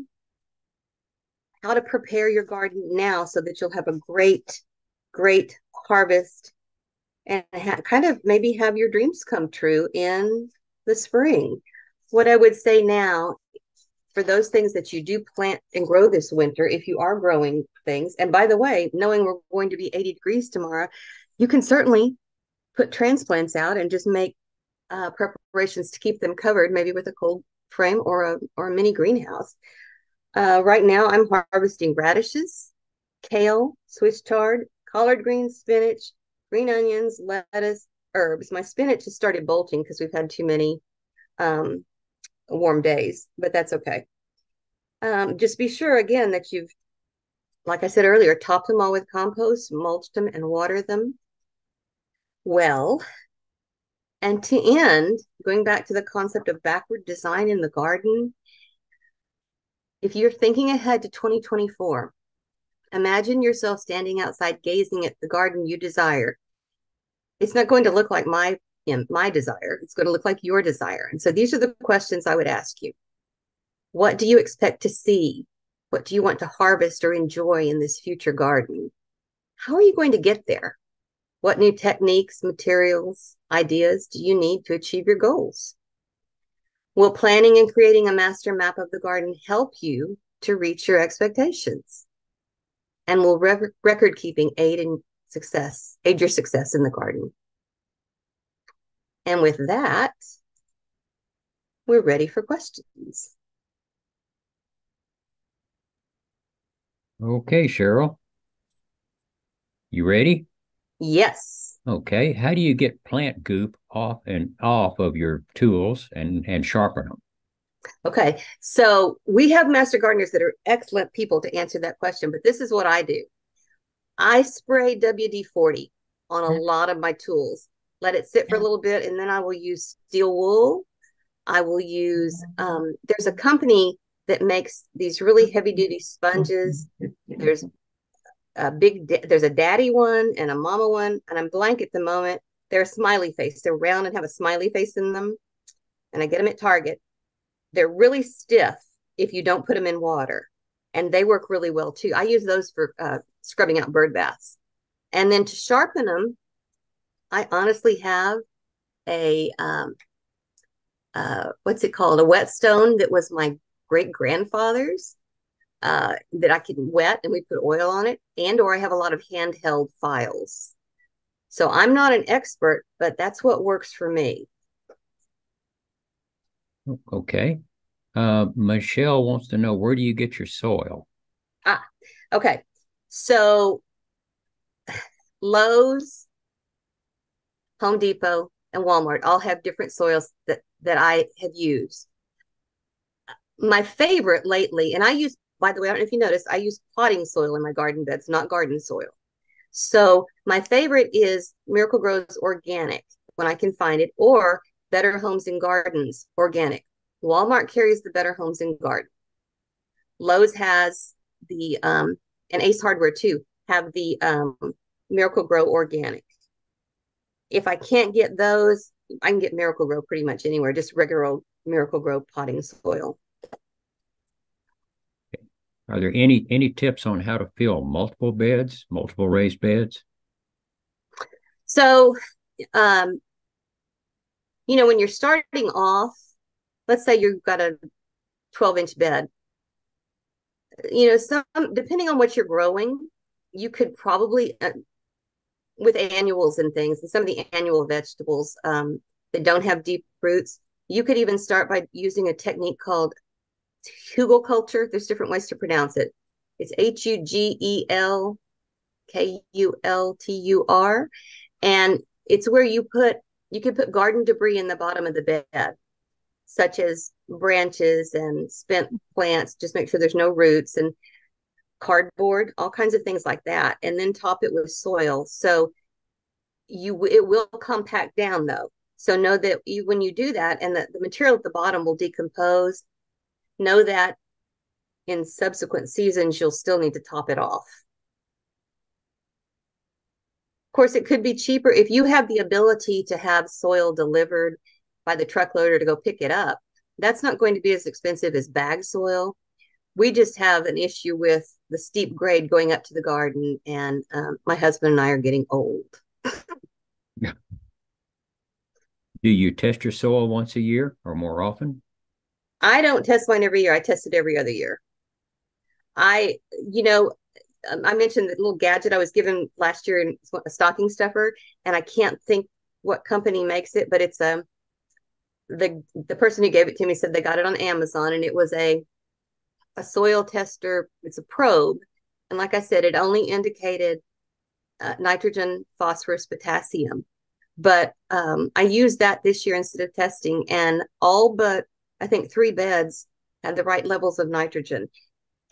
how to prepare your garden now so that you'll have a great, great harvest and ha- kind of maybe have your dreams come true in the spring. What I would say now for those things that you do plant and grow this winter, if you are growing things, and by the way, knowing we're going to be 80 degrees tomorrow, you can certainly put transplants out and just make uh, preparations to keep them covered, maybe with a cold frame or a or a mini greenhouse. Uh, right now, I'm harvesting radishes, kale, Swiss chard, collard greens, spinach, green onions, lettuce, herbs. My spinach has started bolting because we've had too many um, warm days, but that's okay. Um, just be sure again that you've, like I said earlier, topped them all with compost, mulched them, and water them well. And to end, going back to the concept of backward design in the garden, if you're thinking ahead to 2024, Imagine yourself standing outside gazing at the garden you desire. It's not going to look like my my desire. It's going to look like your desire. And so these are the questions I would ask you. What do you expect to see? What do you want to harvest or enjoy in this future garden? How are you going to get there? What new techniques, materials, ideas do you need to achieve your goals? Will planning and creating a master map of the garden help you to reach your expectations? And will re- record keeping aid in success, aid your success in the garden. And with that, we're ready for questions. Okay, Cheryl. You ready? Yes. Okay. How do you get plant goop off and off of your tools and and sharpen them? Okay. So we have master gardeners that are excellent people to answer that question, but this is what I do. I spray WD 40 on a mm-hmm. lot of my tools, let it sit for a little bit, and then I will use steel wool. I will use, um, there's a company that makes these really heavy duty sponges. There's a big, there's a daddy one and a mama one, and I'm blank at the moment. They're a smiley face. They're round and have a smiley face in them. And I get them at Target they're really stiff if you don't put them in water, and they work really well too. I use those for uh, scrubbing out bird baths. And then to sharpen them, I honestly have a um, uh, what's it called? A whetstone that was my great grandfather's uh, that I can wet and we put oil on it, and or I have a lot of handheld files. So I'm not an expert, but that's what works for me. Okay. Uh, Michelle wants to know where do you get your soil? Ah, okay. So Lowe's Home Depot, and Walmart all have different soils that that I have used. My favorite lately, and I use, by the way, I don't know if you noticed, I use potting soil in my garden beds, not garden soil. So my favorite is Miracle-Gro's organic when I can find it, or Better Homes and Gardens organic. Walmart carries the Better Homes and Garden. Lowe's has the um, and Ace Hardware too have the um, Miracle-Gro organic. If I can't get those, I can get Miracle-Gro pretty much anywhere, just regular old Miracle-Gro potting soil. Are there any any tips on how to fill multiple beds, multiple raised beds? So, um, you know, when you're starting off, let's say you've got a 12 inch bed, you know, some depending on what you're growing, you could probably uh, with annuals and things, and some of the annual vegetables um, that don't have deep roots, you could even start by using a technique called Hugelkultur. There's different ways to pronounce it. It's H U G E L K U L T U R, and it's where you put you can put garden debris in the bottom of the bed, such as branches and spent plants. Just make sure there's no roots and cardboard, all kinds of things like that, and then top it with soil. So you it will compact down though. So know that you, when you do that, and the, the material at the bottom will decompose. Know that in subsequent seasons you'll still need to top it off. Of course, it could be cheaper if you have the ability to have soil delivered by the truckloader to go pick it up. That's not going to be as expensive as bag soil. We just have an issue with the steep grade going up to the garden, and um, my husband and I are getting old. Do you test your soil once a year or more often? I don't test mine every year. I test it every other year. I, you know, um, I mentioned the little gadget I was given last year in a stocking stuffer, and I can't think what company makes it, but it's a um, the the person who gave it to me said they got it on Amazon, and it was a a soil tester. It's a probe, and like I said, it only indicated uh, nitrogen, phosphorus, potassium. But um, I used that this year instead of testing, and all but I think three beds had the right levels of nitrogen.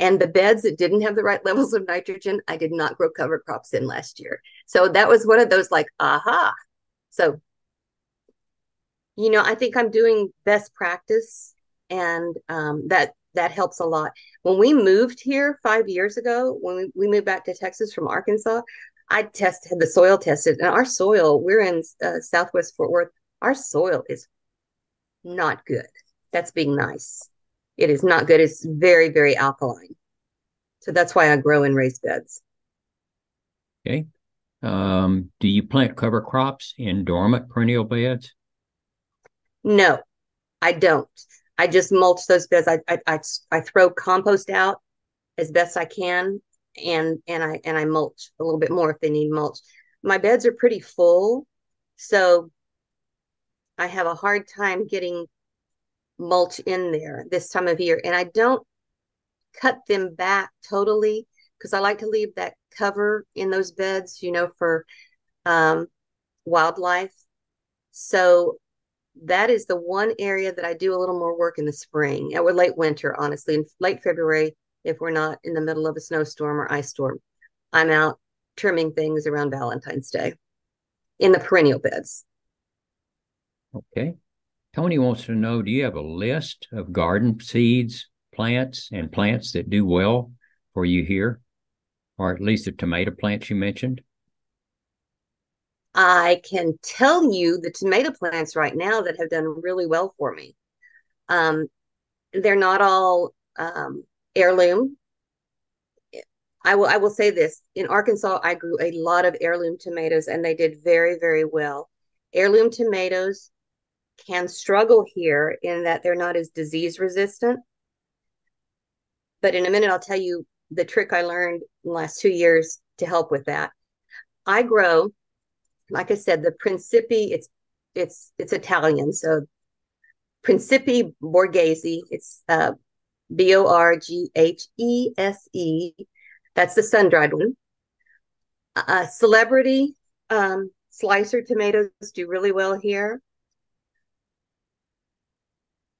And the beds that didn't have the right levels of nitrogen, I did not grow cover crops in last year. So that was one of those like, aha. So, you know, I think I'm doing best practice and um, that that helps a lot. When we moved here five years ago, when we, we moved back to Texas from Arkansas, I tested the soil tested, and our soil, we're in uh, Southwest Fort Worth, our soil is not good. That's being nice. It is not good. It's very, very alkaline. So that's why I grow in raised beds. Okay. Um, do you plant cover crops in dormant perennial beds? No, I don't. I just mulch those beds. I, I, I, I throw compost out as best I can and and I and I mulch a little bit more if they need mulch. My beds are pretty full, so I have a hard time getting mulch in there this time of year. And I don't cut them back totally because I like to leave that cover in those beds, you know, for um, wildlife. So that is the one area that I do a little more work in the spring or late winter, honestly, in late February, if we're not in the middle of a snowstorm or ice storm. I'm out trimming things around Valentine's Day in the perennial beds. Okay. Tony wants to know Do you have a list of garden seeds, plants, and plants that do well for you here? Or at least the tomato plants you mentioned? I can tell you the tomato plants right now that have done really well for me. Um, they're not all um, heirloom. I will I will say this in Arkansas I grew a lot of heirloom tomatoes and they did very very well. Heirloom tomatoes can struggle here in that they're not as disease resistant. But in a minute, I'll tell you the trick I learned in the last two years to help with that. I grow, like I said, the Principe. It's it's it's Italian, so Principe Borghese. It's uh, B O R G H E S E. That's the sun dried one. Uh, celebrity um, slicer tomatoes do really well here.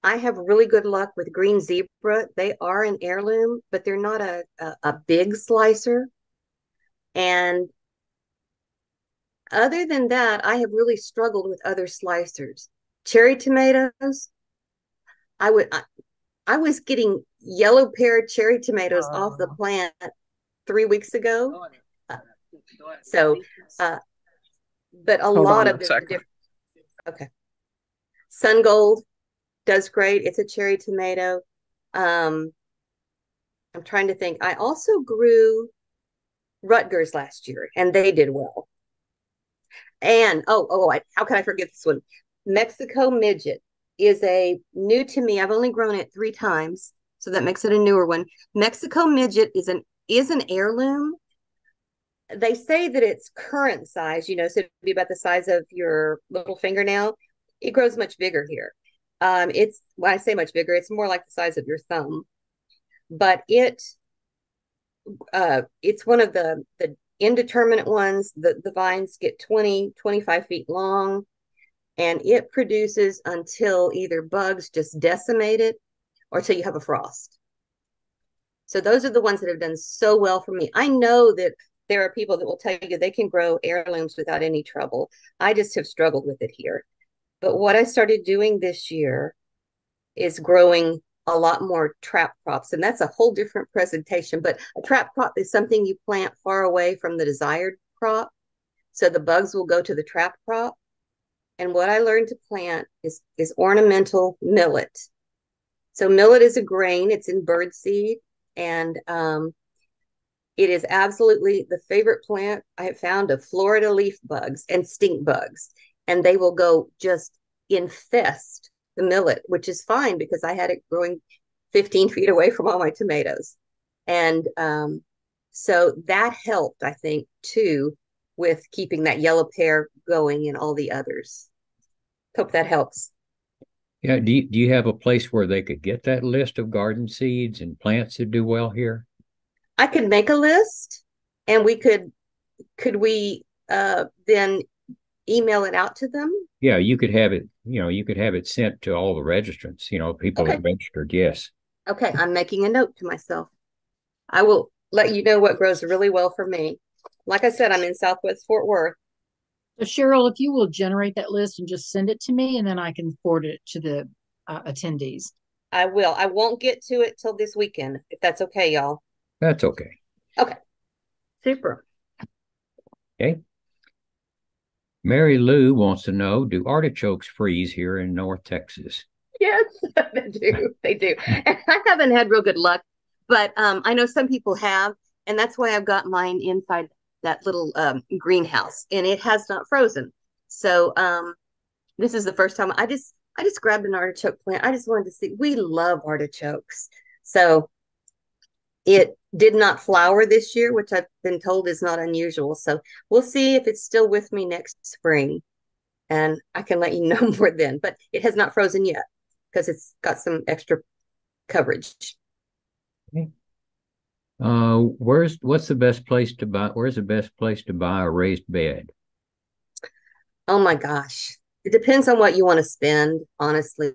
I have really good luck with green zebra. They are an heirloom, but they're not a, a, a big slicer. And other than that, I have really struggled with other slicers. Cherry tomatoes, I would I, I was getting yellow pear cherry tomatoes uh, off the plant three weeks ago. Uh, so, uh, but a lot of different. Okay. Sun Gold does great. It's a cherry tomato. Um, I'm trying to think. I also grew Rutgers last year, and they did well. And oh, oh, I, how can I forget this one? Mexico midget is a new to me. I've only grown it three times, so that makes it a newer one. Mexico midget is an is an heirloom. They say that it's current size, you know, so it'd be about the size of your little fingernail. It grows much bigger here. Um, it's when I say much bigger, it's more like the size of your thumb. But it uh it's one of the the indeterminate ones. The the vines get 20, 25 feet long and it produces until either bugs just decimate it or till you have a frost. So those are the ones that have done so well for me. I know that there are people that will tell you they can grow heirlooms without any trouble. I just have struggled with it here. But what I started doing this year is growing a lot more trap crops. And that's a whole different presentation. But a trap crop is something you plant far away from the desired crop. So the bugs will go to the trap crop. And what I learned to plant is, is ornamental millet. So millet is a grain, it's in bird seed. And um, it is absolutely the favorite plant I have found of Florida leaf bugs and stink bugs and they will go just infest the millet, which is fine because I had it growing 15 feet away from all my tomatoes. And um, so that helped, I think, too, with keeping that yellow pear going and all the others. Hope that helps. Yeah. Do you, do you have a place where they could get that list of garden seeds and plants that do well here? I could make a list and we could, could we uh, then email it out to them? Yeah, you could have it, you know, you could have it sent to all the registrants, you know, people okay. that registered, yes. Okay, I'm making a note to myself. I will let you know what grows really well for me. Like I said, I'm in Southwest Fort Worth. So Cheryl, if you will generate that list and just send it to me, and then I can forward it to the uh, attendees. I will. I won't get to it till this weekend, if that's okay, y'all. That's okay. Okay. Super. Okay. Mary Lou wants to know Do artichokes freeze here in North Texas? Yes, they do. They do. I haven't had real good luck, but um, I know some people have. And that's why I've got mine inside that little um, greenhouse and it has not frozen. So um, this is the first time I just I just grabbed an artichoke plant. I just wanted to see. We love artichokes. So it did not flower this year, which I've been told is not unusual. So we'll see if it's still with me next spring. And I can let you know more then. But it has not frozen yet because it's got some extra coverage. Okay. Uh, where's what's the best place to buy? Where's the best place to buy a raised bed? Oh my gosh, it depends on what you want to spend. Honestly,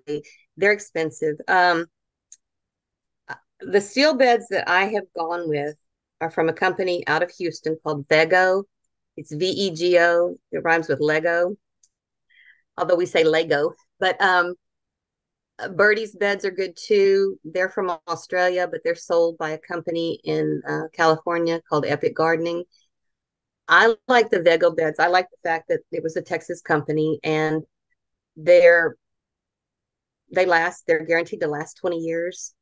they're expensive. Um, the steel beds that I have gone with are from a company out of Houston called Vego. It's V E G O. It rhymes with Lego, although we say Lego. But um, Birdie's beds are good too. They're from Australia, but they're sold by a company in uh, California called Epic Gardening. I like the Vego beds. I like the fact that it was a Texas company and they're they last. They're guaranteed to last twenty years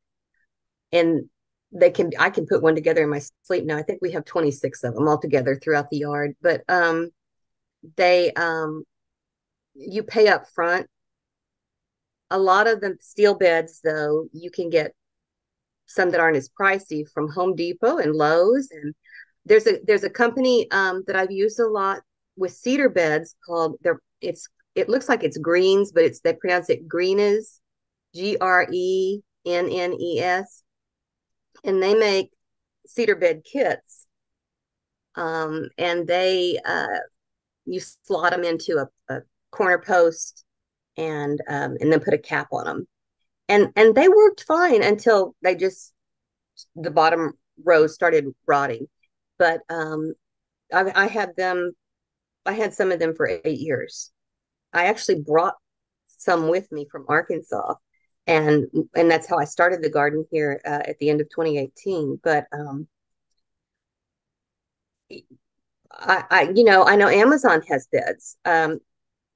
and they can i can put one together in my sleep now. I think we have 26 of them all together throughout the yard. But um they um you pay up front. A lot of the steel beds though you can get some that aren't as pricey from home depot and lowes. And there's a there's a company um that i've used a lot with cedar beds called they're it's it looks like it's greens but it's they pronounce it greenes g-r-e-n-n-e-s and they make cedar bed kits. Um, and they uh, you slot them into a, a corner post and um, and then put a cap on them and and they worked fine until they just the bottom rows started rotting but um I, I had them i had some of them for eight years i actually brought some with me from arkansas and and that's how i started the garden here uh, at the end of 2018 but um I, I you know i know amazon has beds um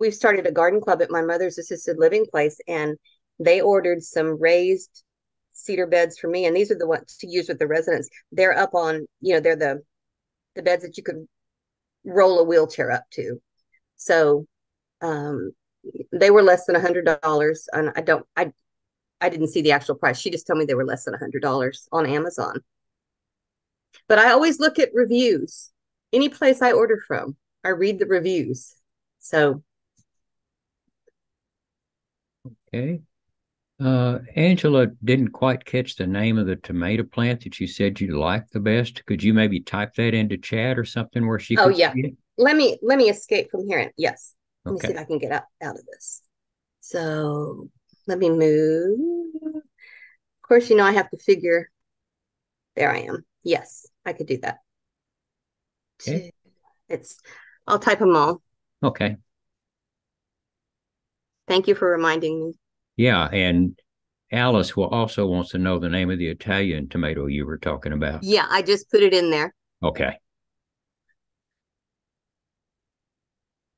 we've started a garden club at my mother's assisted living place and they ordered some raised cedar beds for me and these are the ones to use with the residents. They're up on you know they're the the beds that you could roll a wheelchair up to. So um they were less than a hundred dollars and i don't i i didn't see the actual price she just told me they were less than a hundred dollars on amazon but i always look at reviews any place i order from i read the reviews so Okay. Uh, Angela didn't quite catch the name of the tomato plant that you said you liked the best. Could you maybe type that into chat or something where she? Oh yeah. Let me let me escape from here. Yes. Let Okay. me see if I can get out out of this. So let me move. Of course, you know I have to figure. There I am. Yes, I could do that. Okay. It's. I'll type them all. Okay. Thank you for reminding me. Yeah, and Alice will also wants to know the name of the Italian tomato you were talking about. Yeah, I just put it in there, Okay.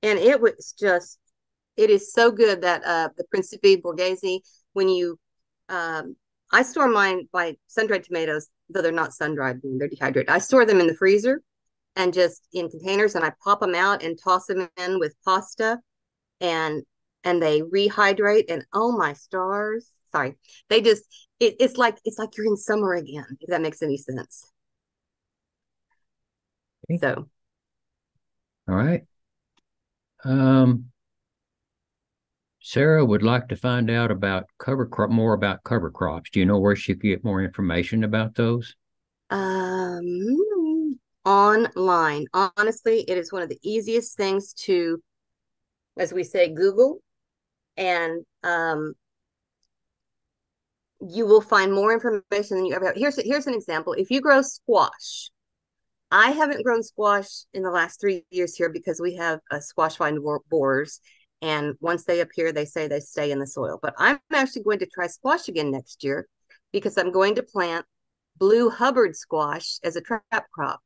and it was just. It is so good that uh the Principe Borghese when you um I store mine by sun-dried tomatoes, though they're not sun-dried, they're dehydrated. I store them in the freezer and just in containers and I pop them out and toss them in with pasta and and they rehydrate and oh my stars. Sorry. They just it, it's like it's like you're in summer again, if that makes any sense. Okay. So All right. Um, Sarah would like to find out about cover crop, more about cover crops. Do you know where she could get more information about those? um online. Honestly, it is one of the easiest things to, as we say, Google and um you will find more information than you ever have. Here's here's an example. If you grow squash, I haven't grown squash in the last three years here because we have a squash vine bor- borers, and once they appear, they say they stay in the soil. But I'm actually going to try squash again next year because I'm going to plant blue Hubbard squash as a trap crop,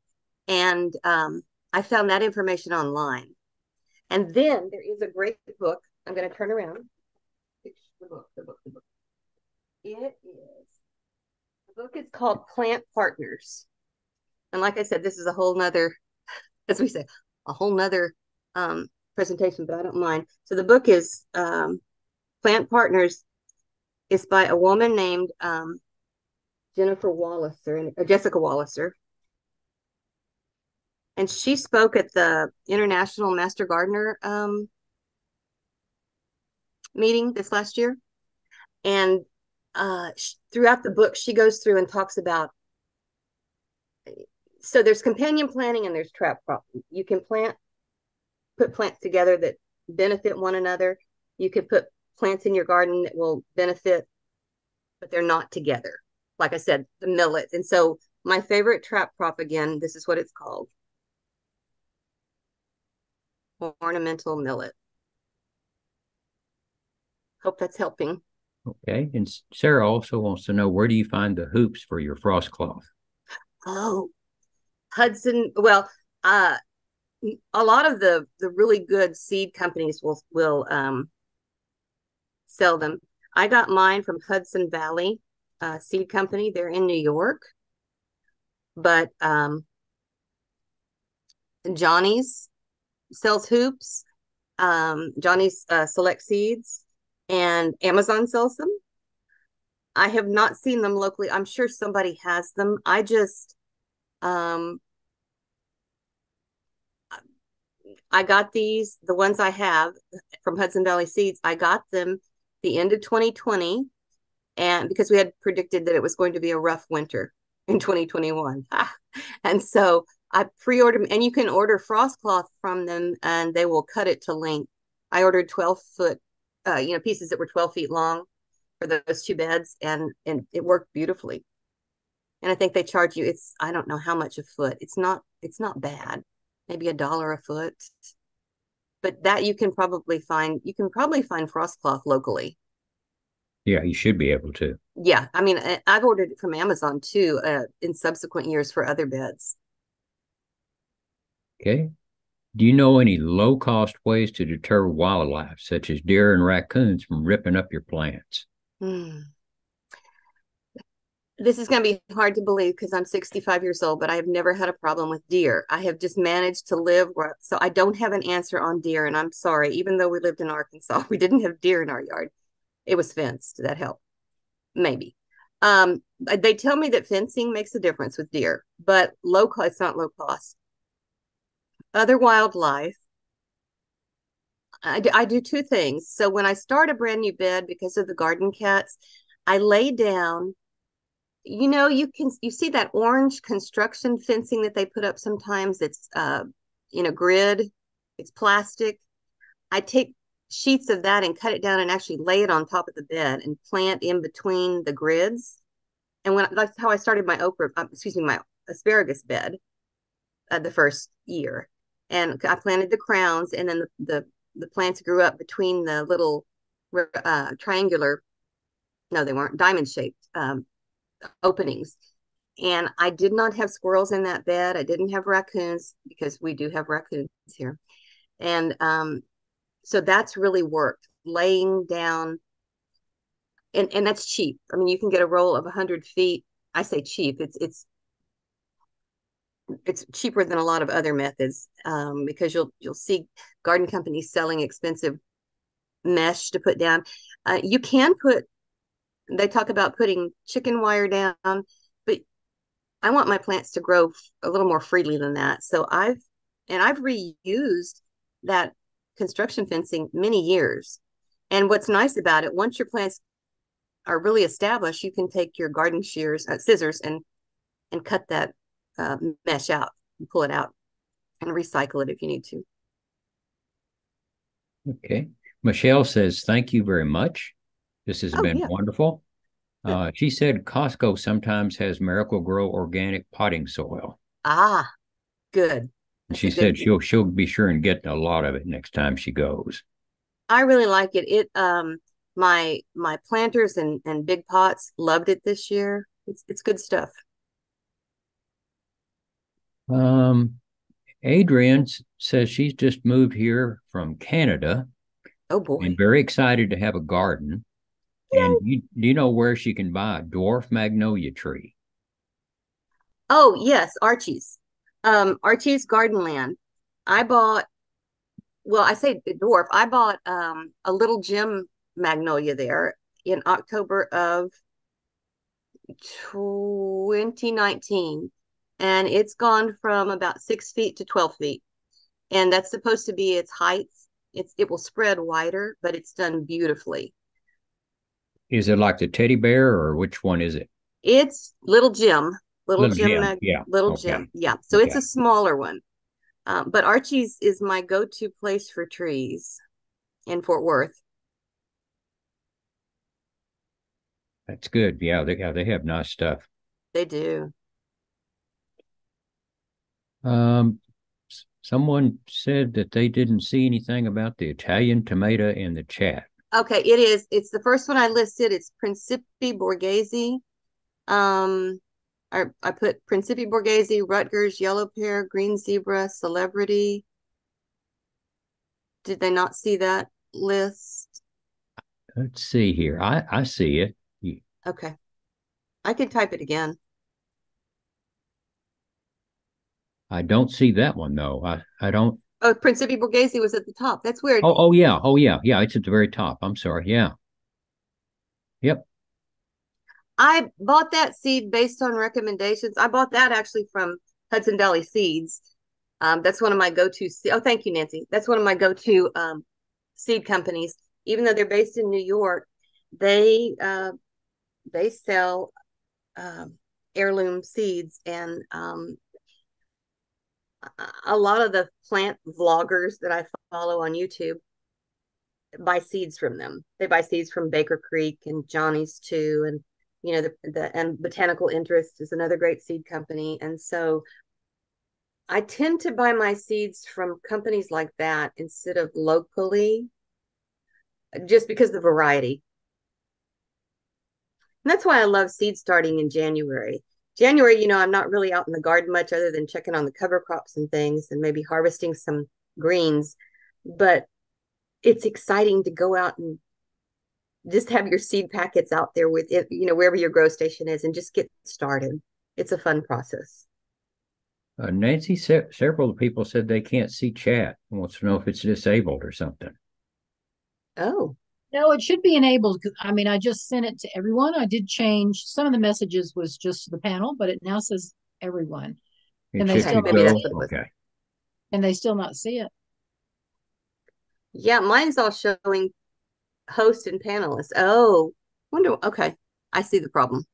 and um, I found that information online. And then there is a great book. I'm going to turn around. The book, the book, the book. It is the book is called Plant Partners. And like I said, this is a whole nother, as we say, a whole nother um, presentation, but I don't mind. So the book is um, Plant Partners. It's by a woman named um, Jennifer Walliser, uh, Jessica Walliser. And she spoke at the International Master Gardener um, meeting this last year. And uh, throughout the book, she goes through and talks about so there's companion planting and there's trap crop. You can plant, put plants together that benefit one another. You can put plants in your garden that will benefit, but they're not together. Like I said, the millet. And so my favorite trap crop again, this is what it's called. Ornamental millet. Hope that's helping. Okay. And Sarah also wants to know where do you find the hoops for your frost cloth? Oh, Hudson. Well, uh, a lot of the the really good seed companies will will um sell them. I got mine from Hudson Valley uh, Seed Company. They're in New York, but um, Johnny's sells hoops. Um, Johnny's uh, Select Seeds, and Amazon sells them. I have not seen them locally. I'm sure somebody has them. I just um I got these, the ones I have from Hudson Valley Seeds. I got them the end of 2020 and because we had predicted that it was going to be a rough winter in 2021. and so I pre-ordered them, and you can order frost cloth from them, and they will cut it to length. I ordered twelve foot, uh, you know, pieces that were twelve feet long for those two beds, and and it worked beautifully. And I think they charge you. It's I don't know how much a foot. It's not it's not bad. Maybe a dollar a foot. But that you can probably find. You can probably find frost cloth locally. Yeah, you should be able to. Yeah, I mean, I've ordered it from Amazon too uh, in subsequent years for other beds. Okay. Do you know any low cost ways to deter wildlife, such as deer and raccoons, from ripping up your plants? Hmm. This is going to be hard to believe because I'm 65 years old, but I have never had a problem with deer. I have just managed to live where, so I don't have an answer on deer. And I'm sorry, even though we lived in Arkansas, we didn't have deer in our yard. It was fenced. Did that help? maybe. Um, they tell me that fencing makes a difference with deer, but low cost, it's not low cost other wildlife, I do, I do two things. So when I start a brand new bed because of the garden cats, I lay down. You know, you can you see that orange construction fencing that they put up sometimes. It's uh, in a grid. It's plastic. I take sheets of that and cut it down and actually lay it on top of the bed and plant in between the grids. And when that's how I started my okra, uh, excuse me, my asparagus bed uh, the first year and I planted the crowns, and then the the, the plants grew up between the little uh, triangular, no, they weren't diamond shaped um, openings. And I did not have squirrels in that bed. I didn't have raccoons because we do have raccoons here, and um, so that's really worked. Laying down, and and that's cheap. I mean, you can get a roll of hundred feet. I say cheap. It's it's it's cheaper than a lot of other methods um, because you'll you'll see garden companies selling expensive mesh to put down. Uh, you can put. They talk about putting chicken wire down, but I want my plants to grow a little more freely than that. So I've and I've reused that construction fencing many years. And what's nice about it, once your plants are really established, you can take your garden shears, uh, scissors, and and cut that uh, mesh out and pull it out and recycle it if you need to. Okay. Michelle says, thank you very much. This has oh, been yeah. wonderful. Uh, she said Costco sometimes has Miracle-Gro organic potting soil. Ah, good. she said she'll she'll be sure and get a lot of it next time she goes. I really like it. It um my my planters and and big pots loved it this year. It's it's good stuff. Um, Adrian says she's just moved here from Canada. Oh boy! And very excited to have a garden. And you, do you know where she can buy a dwarf magnolia tree? Oh yes, Archie's. Um, Archie's Gardenland. I bought. Well, I say dwarf. I bought um, a little gem magnolia there in October of 2019 and it's gone from about six feet to 12 feet. And that's supposed to be its height. It's it will spread wider, but it's done beautifully. Is it like the teddy bear, or which one is it? It's little Gem, little, little Gem, Gem. Mag- yeah, little okay. Gem, yeah. So okay. it's a smaller one, um, but Archie's is my go-to place for trees in Fort Worth. That's good. Yeah, they yeah they have nice stuff. They do. Um, someone said that they didn't see anything about the Italian tomato in the chat. Okay, it is. It's the first one I listed. It's Principe Borghese. Um, I, I put Principe Borghese, Rutgers, Yellow Pear, Green Zebra, Celebrity. Did they not see that list? Let's see here. I, I see it. Okay. I can type it again. I don't see that one though. I, I don't. Oh, Principe Borghese was at the top. That's weird. Oh, oh yeah. Oh yeah. Yeah, it's at the very top. I'm sorry. Yeah. Yep. I bought that seed based on recommendations. I bought that actually from Hudson Valley Seeds. Um, that's one of my go-to. Oh, thank you, Nancy. That's one of my go-to um, seed companies. Even though they're based in New York, they uh, they sell um, heirloom seeds, and um, a lot of the plant vloggers that I follow on YouTube buy seeds from them. They buy seeds from Baker Creek and Johnny's too, and you know the the and Botanical Interest is another great seed company, and so I tend to buy my seeds from companies like that instead of locally, just because the variety. And that's why I love seed starting in January. January, you know, I'm not really out in the garden much other than checking on the cover crops and things and maybe harvesting some greens. But it's exciting to go out and just have your seed packets out there with it, you know, wherever your grow station is and just get started. It's a fun process. Uh, Nancy, se- several people said they can't see chat. Wants to know if it's disabled or something. Oh, No, it should be enabled because I mean I just sent it to everyone. I did change some of the messages was just to the panel, but it now says everyone. It And they still- Maybe that's Bill? what. Okay. And they still not see it. yeah, mine's all showing host and panelists. Oh, wonder. Okay, I see the problem.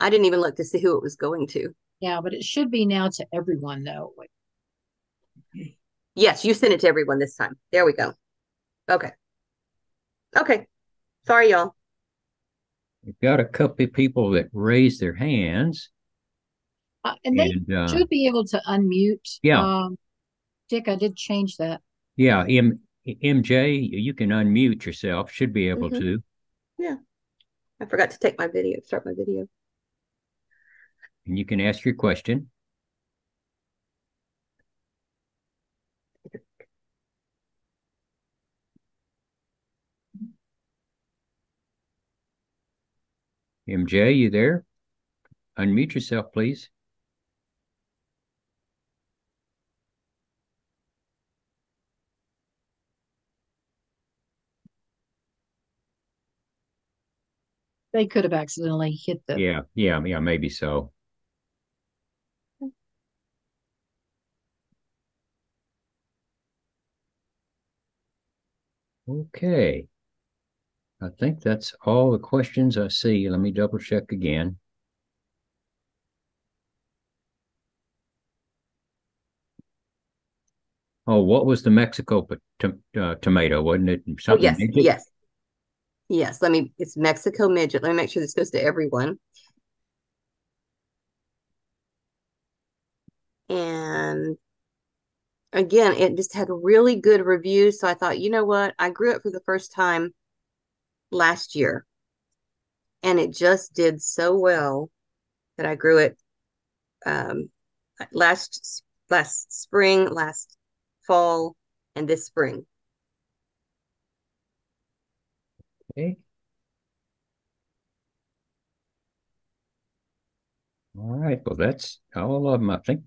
I didn't even look to see who it was going to. Yeah, but it should be now to everyone though. Yes, you sent it to everyone this time. There we go. Okay. Okay. Sorry, y'all. We've got a couple of people that raised their hands. Uh, and they And uh, should be able to unmute. Yeah. Um, Dick, I did change that. yeah, M- MJ, you can unmute yourself. Should be able Mhm. to. Yeah. I forgot to take my video, start my video. And you can ask your question. MJ, you there? Unmute yourself, please. They could have accidentally hit the. Yeah, yeah, yeah, maybe so. Okay. I think that's all the questions I see. Let me double check again. Oh, what was the Mexico uh, tomato? Wasn't it Oh, yes, midget? yes. Yes, let me, it's Mexico midget. Let me make sure this goes to everyone. And again, it just had really good reviews. So I thought, you know what? I grew it for the first time last year. And it just did so well that I grew it um last last spring, last fall, and this spring. Okay. All right. Well, that's all of them. I think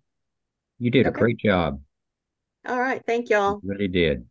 you did a great job. All right, thank y'all. You really did.